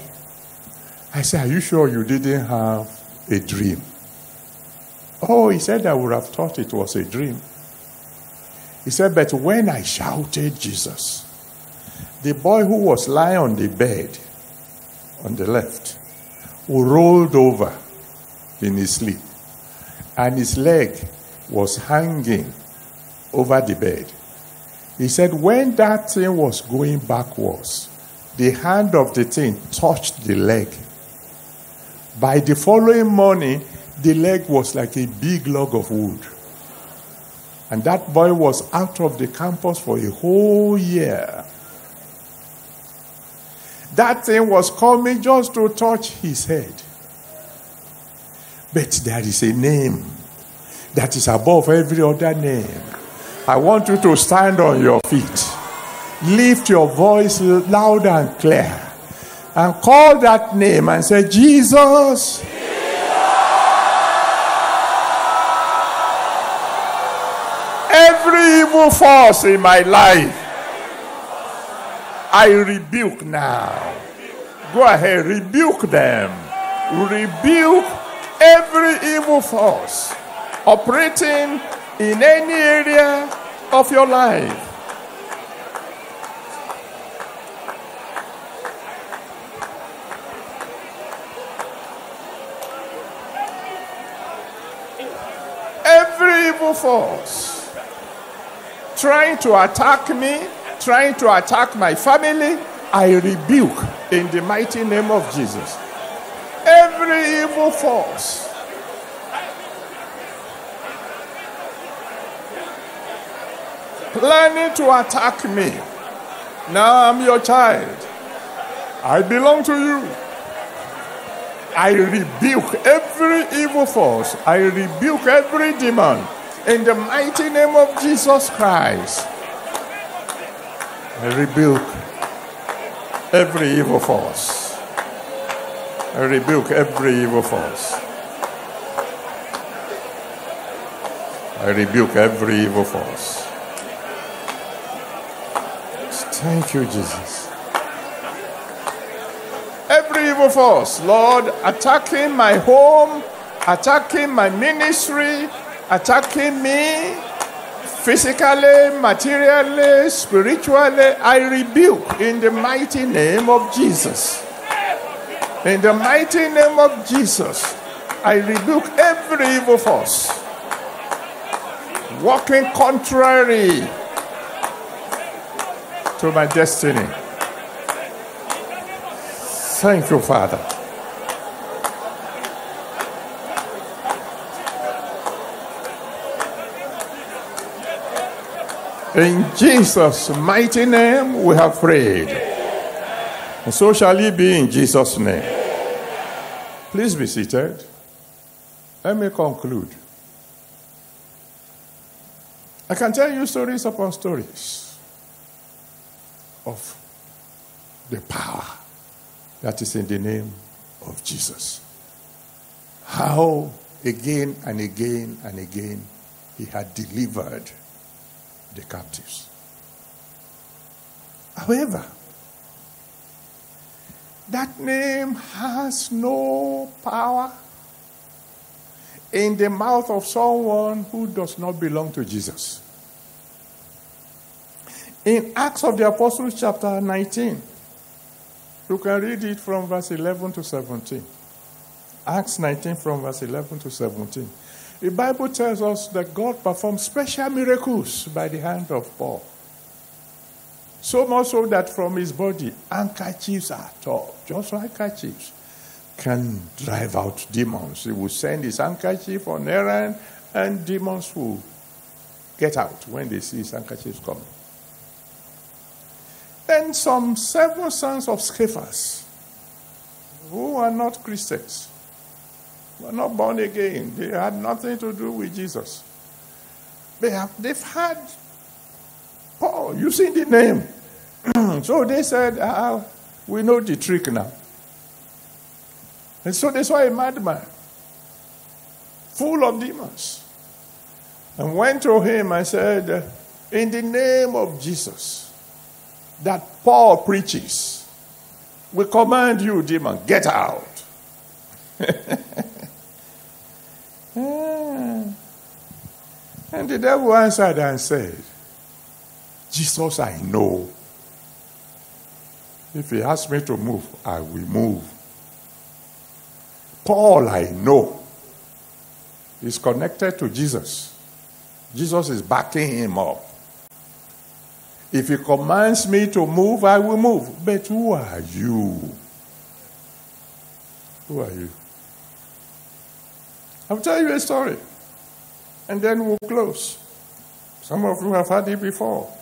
I said, Are you sure you didn't have a dream? Oh, he said, I would have thought it was a dream. He said, But when I shouted Jesus, the boy who was lying on the bed on the left who rolled over in his sleep, and his leg was hanging over the bed. He said, When that thing was going backwards, the hand of the thing touched the leg. By the following morning, the leg was like a big log of wood. And that boy was out of the campus for a whole year. That thing was coming just to touch his head. But there is a name that is above every other name. I want you to stand on your feet, lift your voice loud and clear, and call that name and say, Jesus. Every evil force in my life, I rebuke now. Go ahead, rebuke them. Rebuke every evil force operating in any area of your life. Every evil force trying to attack me, trying to attack my family, I rebuke in the mighty name of Jesus. Every evil force planning to attack me. Now I'm your child. I belong to you. I rebuke every evil force. I rebuke every demon in the mighty name of Jesus Christ. I rebuke every evil force. I rebuke every evil force. I rebuke every evil force. Thank you, Jesus. Every evil force, Lord, attacking my home, attacking my ministry, attacking me physically, materially, spiritually, I rebuke in the mighty name of Jesus. In the mighty name of Jesus, I rebuke every evil force walking contrary to my destiny. Thank you, Father. In Jesus' mighty name, we have prayed. And so shall it be in Jesus' name. Please be seated. Let me conclude. I can tell you stories upon stories of the power that is in the name of Jesus. How again and again and again he had delivered the captives. However, that name has no power in the mouth of someone who does not belong to Jesus. In Acts of the Apostles, chapter 19, you can read it from verse 11 to 17. Acts 19, from verse 11 to 17. The Bible tells us that God performed special miracles by the hand of Paul. So much so that from his body, handkerchiefs are torn, just like handkerchiefs can drive out demons. He will send his handkerchief on errand, and demons will get out when they see his handkerchiefs coming. Then some seven sons of Sceva, who are not Christians, were not born again. They had nothing to do with Jesus. They have, they've had Paul using the name. so they said, ah, we know the trick now. And so they saw a madman full of demons and went to him and said, In the name of Jesus that Paul preaches, we command you, demon, get out. Eh. and the devil answered and said, Jesus, I know. If he asks me to move, I will move. Paul, I know, is connected to Jesus. Jesus is backing him up. If he commands me to move, I will move. But who are you? Who are you? I'll tell you a story. And then we'll close. Some of you have heard it before.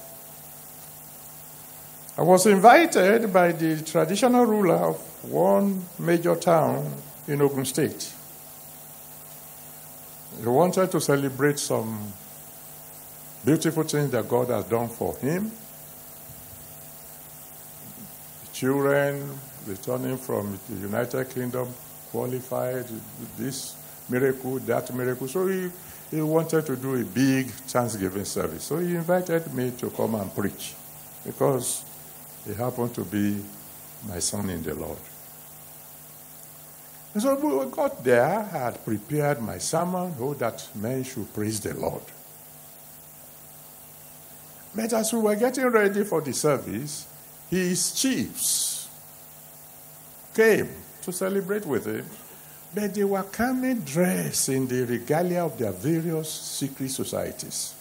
I was invited by the traditional ruler of one major town in Ogun State. He wanted to celebrate some beautiful things that God has done for him. Children returning from the United Kingdom qualified this miracle, that miracle. So he, he wanted to do a big Thanksgiving service. So he invited me to come and preach because he happened to be my son in the Lord. And so we got there, I had prepared my sermon, oh, that men should praise the Lord. But as we were getting ready for the service, his chiefs came to celebrate with him, but they were coming dressed in the regalia of their various secret societies.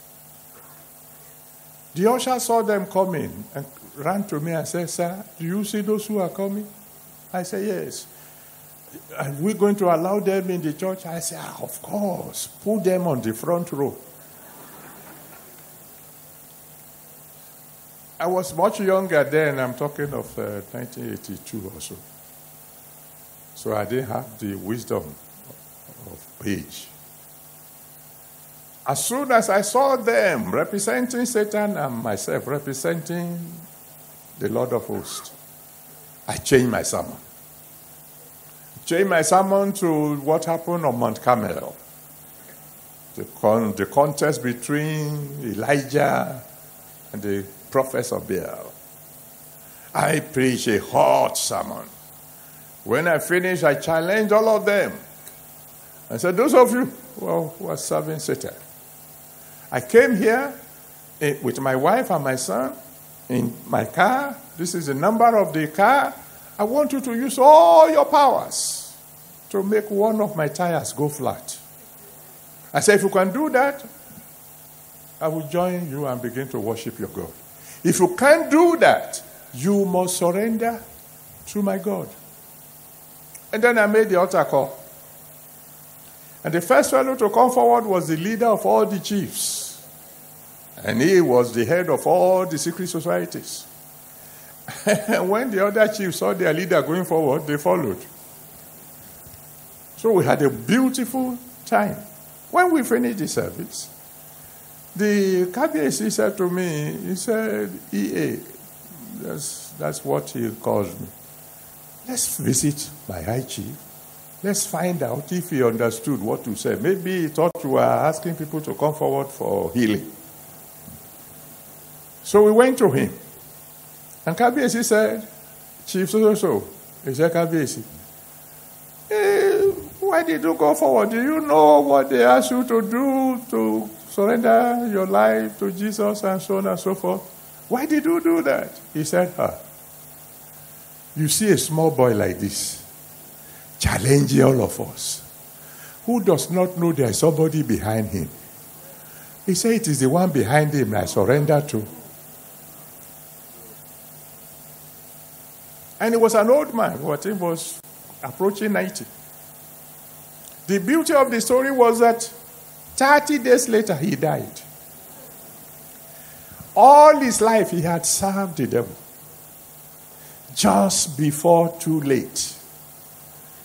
The usher saw them coming and ran to me and said, Sir, do you see those who are coming? I said, Yes. Are we going to allow them in the church? I said, ah, Of course. Put them on the front row. I was much younger then. I'm talking of uh, 1982 or so. So I didn't have the wisdom of age. As soon as I saw them representing Satan and myself representing the Lord of hosts, I changed my sermon. Changed my sermon to what happened on Mount Carmel. The, con- the contest between Elijah and the prophets of Baal. I preached a hot sermon. When I finished, I challenged all of them. I said, Those of you who are serving Satan, I came here eh, with my wife and my son in my car. This is the number of the car. I want you to use all your powers to make one of my tires go flat. I said, if you can do that, I will join you and begin to worship your God. If you can't do that, you must surrender to my God. And then I made the altar call. And the first fellow to come forward was the leader of all the chiefs. And he was the head of all the secret societies. and when the other chiefs saw their leader going forward, they followed. So we had a beautiful time. When we finished the service, the Kabiyesi said to me, he said, EA, that's, that's what he calls me. Let's visit my high chief. Let's find out if he understood what to say. Maybe he thought you were asking people to come forward for healing. So we went to him. And Kabiyesi said, Chief so so so. He said, Kabiyesi, eh, why did you go forward? Do you know what they asked you to do to surrender your life to Jesus and so on and so forth? Why did you do that? He said, ah, You see a small boy like this challenging all of us who does not know there is somebody behind him. He said, It is the one behind him I surrender to. And he was an old man, what he was approaching 90. The beauty of the story was that 30 days later he died. All his life he had served the devil. Just before too late,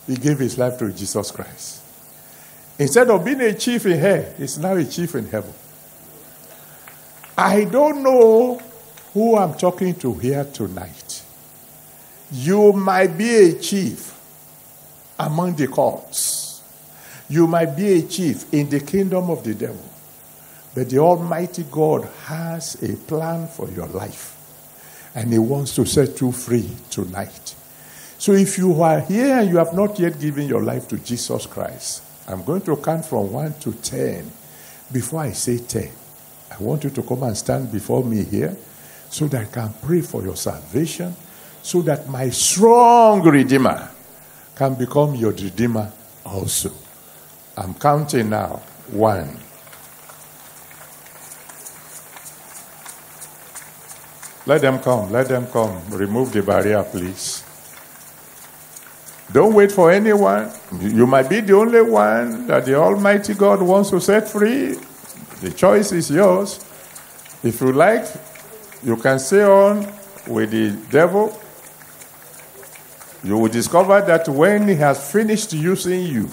he gave his life to Jesus Christ. Instead of being a chief in hell, he's now a chief in heaven. I don't know who I'm talking to here tonight. You might be a chief among the courts. You might be a chief in the kingdom of the devil. But the Almighty God has a plan for your life. And He wants to set you free tonight. So if you are here and you have not yet given your life to Jesus Christ, I'm going to count from 1 to 10. Before I say 10, I want you to come and stand before me here so that I can pray for your salvation, so that my strong Redeemer can become your Redeemer also. I'm counting now. One. Let them come. Let them come. Remove the barrier, please. Don't wait for anyone. You might be the only one that the Almighty God wants to set free. The choice is yours. If you like, you can stay on with the devil. You will discover that when he has finished using you,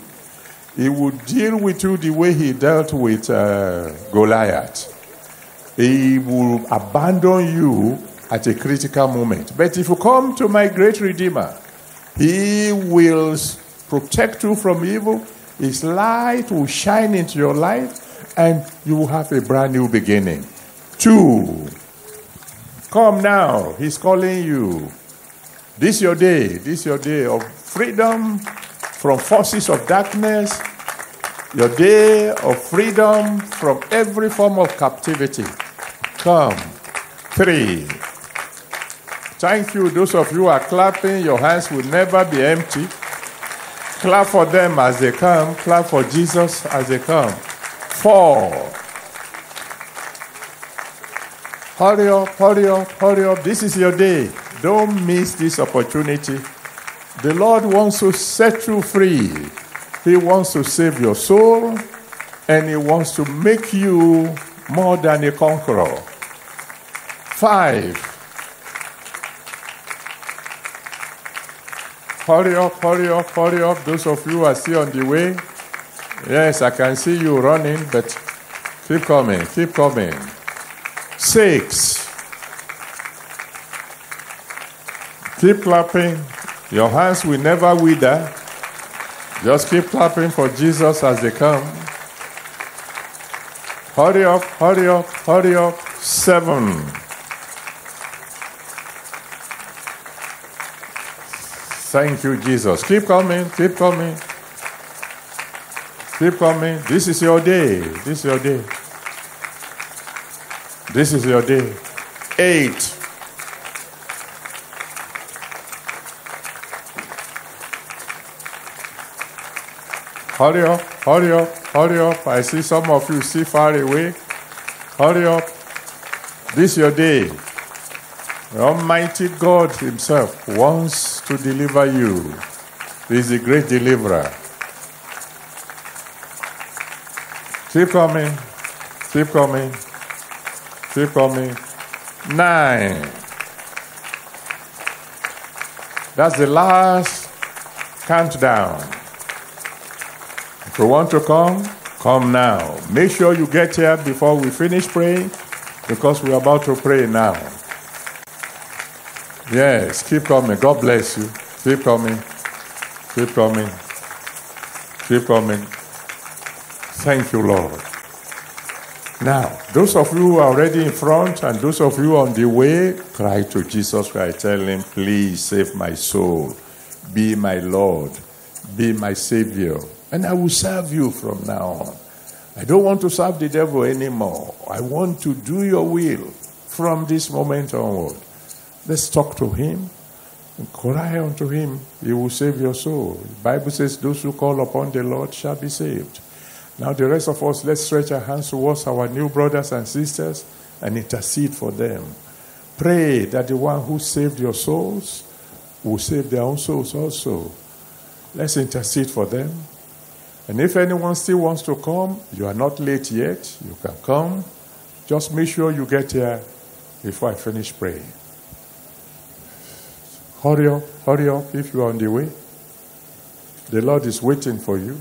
he will deal with you the way he dealt with uh, Goliath. He will abandon you at a critical moment. But if you come to my great Redeemer, He will protect you from evil. His light will shine into your life, and you will have a brand new beginning. Two, come now. He's calling you. This is your day. This is your day of freedom from forces of darkness, your day of freedom from every form of captivity. Come. Three. Thank you. Those of you are clapping, your hands will never be empty. Clap for them as they come. Clap for Jesus as they come. Four. Hurry up, hurry up, hurry up. This is your day. Don't miss this opportunity. The Lord wants to set you free. He wants to save your soul and He wants to make you more than a conqueror. Five. Hurry up, hurry up, hurry up. Those of you are still on the way. Yes, I can see you running, but keep coming, keep coming. Six. Keep clapping. Your hands will never wither. Just keep clapping for Jesus as they come. Hurry up, hurry up, hurry up. Seven. Thank you, Jesus. Keep coming, keep coming. Keep coming. This is your day. This is your day. This is your day. Eight. Hurry up, hurry up, hurry up. I see some of you see far away. Hurry up. This is your day. Almighty God Himself wants to deliver you. He is a great deliverer. Keep coming. Keep coming. Keep coming. Nine. That's the last countdown. If you want to come, come now. Make sure you get here before we finish praying because we're about to pray now. Yes, keep coming. God bless you. Keep coming. Keep coming. Keep coming. Thank you, Lord. Now, those of you who are already in front and those of you on the way, cry to Jesus Christ. Tell him, please save my soul. Be my Lord. Be my Savior. And I will serve you from now on. I don't want to serve the devil anymore. I want to do your will from this moment onward. Let's talk to him and cry unto him. He will save your soul. The Bible says, Those who call upon the Lord shall be saved. Now, the rest of us, let's stretch our hands towards our new brothers and sisters and intercede for them. Pray that the one who saved your souls will save their own souls also. Let's intercede for them. And if anyone still wants to come, you are not late yet. You can come. Just make sure you get here before I finish praying. Hurry up, hurry up if you are on the way. The Lord is waiting for you.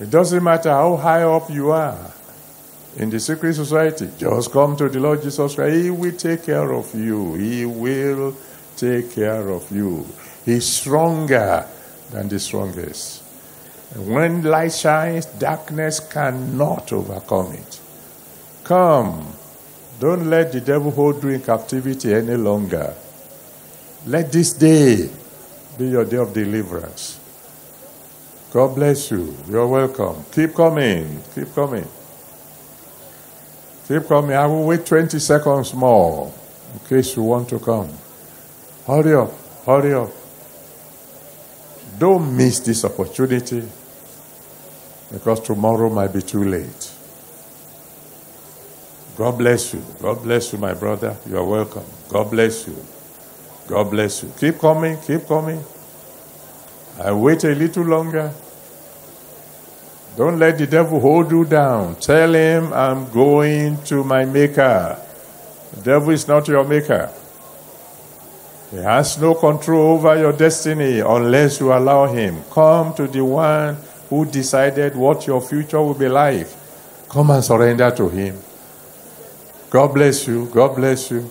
It doesn't matter how high up you are in the secret society, just come to the Lord Jesus Christ. He will take care of you. He will take care of you. He's stronger than the strongest. And when light shines, darkness cannot overcome it. Come. Don't let the devil hold you in captivity any longer. Let this day be your day of deliverance. God bless you. You're welcome. Keep coming. Keep coming. Keep coming. I will wait 20 seconds more in case you want to come. Hurry up. Hurry up. Don't miss this opportunity because tomorrow might be too late. God bless you. God bless you, my brother. You are welcome. God bless you. God bless you. Keep coming. Keep coming. I wait a little longer. Don't let the devil hold you down. Tell him, I'm going to my maker. The devil is not your maker. He has no control over your destiny unless you allow him. Come to the one who decided what your future will be like. Come and surrender to him. God bless you. God bless you.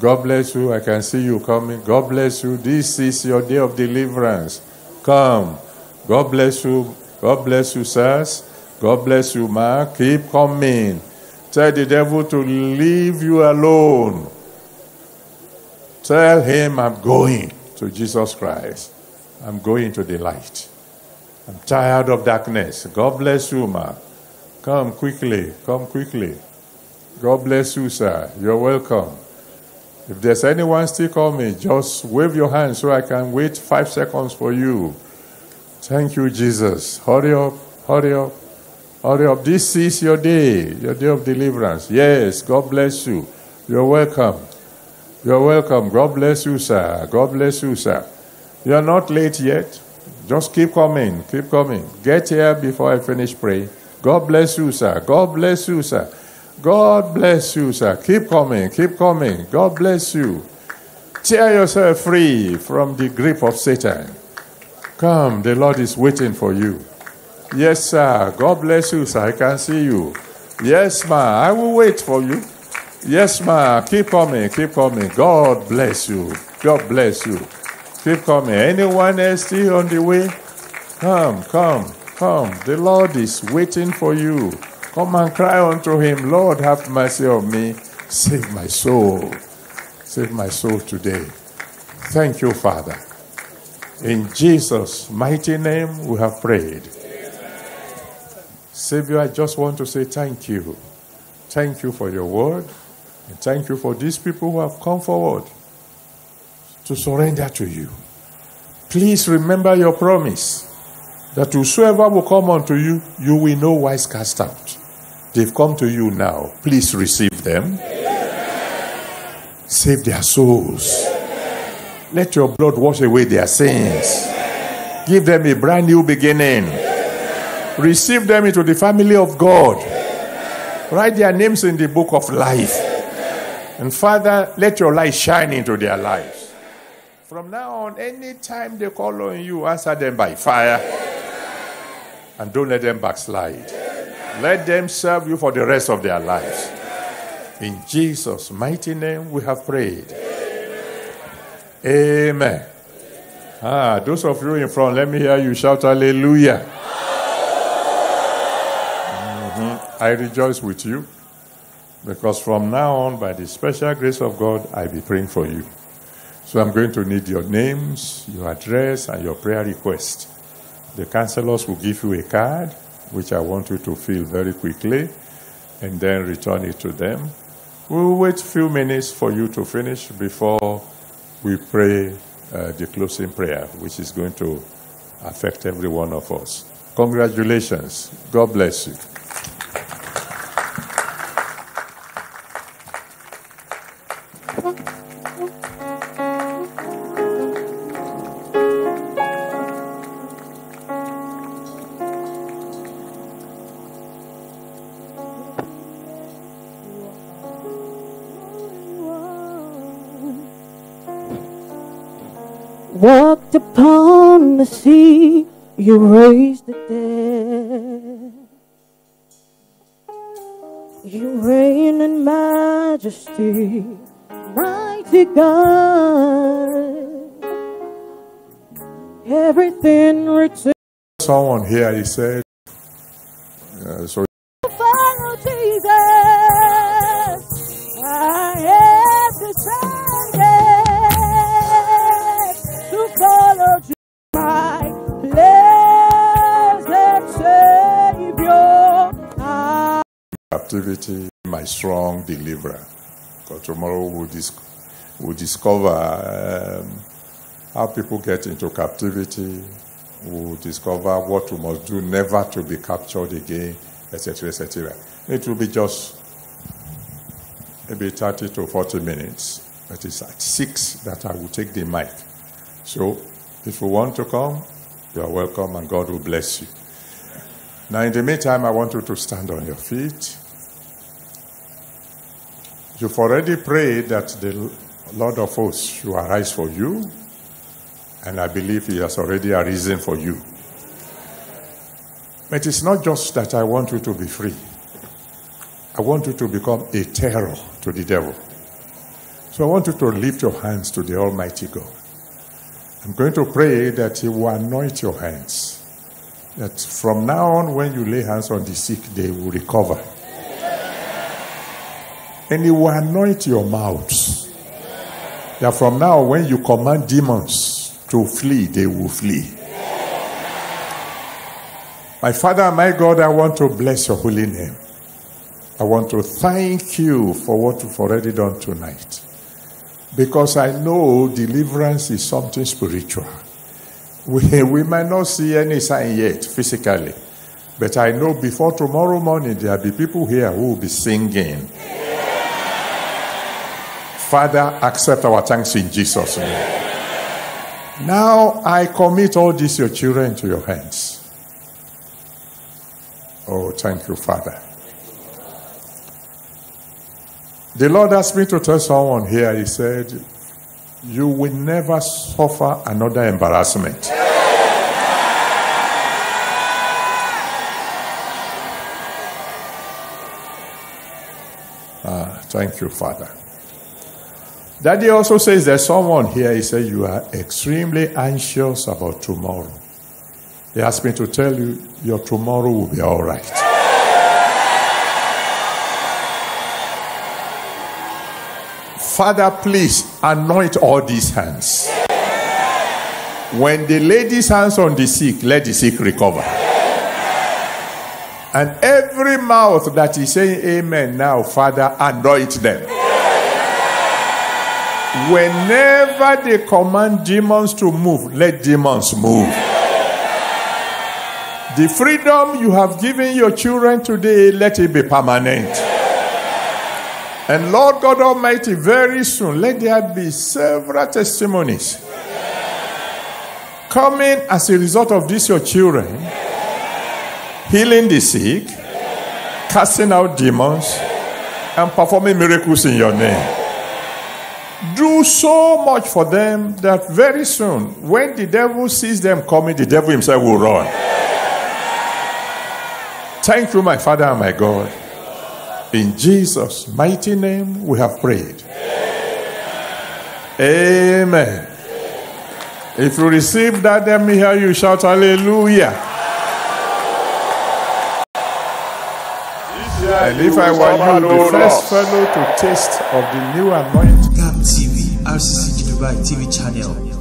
God bless you. I can see you coming. God bless you. This is your day of deliverance. Come. God bless you. God bless you, sirs. God bless you, ma. Keep coming. Tell the devil to leave you alone. Tell him I'm going to Jesus Christ. I'm going to the light. I'm tired of darkness. God bless you, ma. Come quickly. Come quickly. God bless you, sir. You're welcome. If there's anyone still coming, just wave your hand so I can wait five seconds for you. Thank you, Jesus. Hurry up, hurry up, hurry up. This is your day, your day of deliverance. Yes, God bless you. You're welcome. You're welcome. God bless you, sir. God bless you, sir. You're not late yet. Just keep coming, keep coming. Get here before I finish praying. God bless you, sir. God bless you, sir. God bless you, sir. Keep coming, keep coming. God bless you. Tear yourself free from the grip of Satan. Come, the Lord is waiting for you. Yes, sir. God bless you, sir. I can see you. Yes, ma. I will wait for you. Yes, ma. Keep coming. Keep coming. God bless you. God bless you. Keep coming. Anyone else still on the way? Come, come, come. The Lord is waiting for you. Come and cry unto Him, Lord, have mercy on me. Save my soul. Save my soul today. Thank you, Father. In Jesus' mighty name, we have prayed. Savior, I just want to say thank you. Thank you for your word. And thank you for these people who have come forward to surrender to you. Please remember your promise that whosoever will come unto you, you will no wise cast out. They've come to you now. Please receive them. Save their souls. Let your blood wash away their sins. Give them a brand new beginning. Receive them into the family of God. Write their names in the book of life. And Father, let your light shine into their lives. From now on, anytime they call on you, answer them by fire. And don't let them backslide. Let them serve you for the rest of their lives. In Jesus' mighty name, we have prayed. Amen. Ah, those of you in front, let me hear you shout hallelujah. Mm-hmm. I rejoice with you because from now on, by the special grace of God, I'll be praying for you. So I'm going to need your names, your address, and your prayer request. The counselors will give you a card, which I want you to fill very quickly, and then return it to them. We'll wait a few minutes for you to finish before we pray uh, the closing prayer, which is going to affect every one of us. Congratulations. God bless you. Raised the dead. You reign in majesty, mighty God. Everything returns. Someone here, he said, tomorrow we'll, dis- we'll discover um, how people get into captivity. We'll discover what we must do never to be captured again, etc., etc. It will be just maybe 30 to 40 minutes. But it's at 6 that I will take the mic. So if you want to come, you are welcome and God will bless you. Now, in the meantime, I want you to stand on your feet. You've already prayed that the Lord of hosts should arise for you, and I believe He has already arisen for you. But it's not just that I want you to be free, I want you to become a terror to the devil. So I want you to lift your hands to the Almighty God. I'm going to pray that He will anoint your hands. That from now on, when you lay hands on the sick, they will recover. And He will anoint your mouths. That from now, when you command demons to flee, they will flee. My Father my God, I want to bless your holy name. I want to thank you for what you've already done tonight. Because I know deliverance is something spiritual. We, we might not see any sign yet physically, but I know before tomorrow morning there'll be people here who will be singing. Father, accept our thanks in Jesus' name. Now I commit all these your children to your hands. Oh, thank you, Father. The Lord asked me to tell someone here, He said, You will never suffer another embarrassment. Ah, Thank you, Father. Daddy also says there's someone here, he said, You are extremely anxious about tomorrow. He asked me to tell you, your tomorrow will be all right. Father, please anoint all these hands. When they lay these hands on the sick, let the sick recover. And every mouth that is saying amen now, Father, anoint them. Whenever they command demons to move, let demons move. The freedom you have given your children today, let it be permanent. And Lord God Almighty, very soon, let there be several testimonies coming as a result of this, your children, healing the sick, casting out demons, and performing miracles in your name. Do so much for them that very soon, when the devil sees them coming, the devil himself will run. Thank you, my Father and my God. In Jesus' mighty name, we have prayed. Amen. If you receive that, let me hear you shout hallelujah. And if I were you, the first fellow to taste of the new anointing. RCC Dubai TV channel.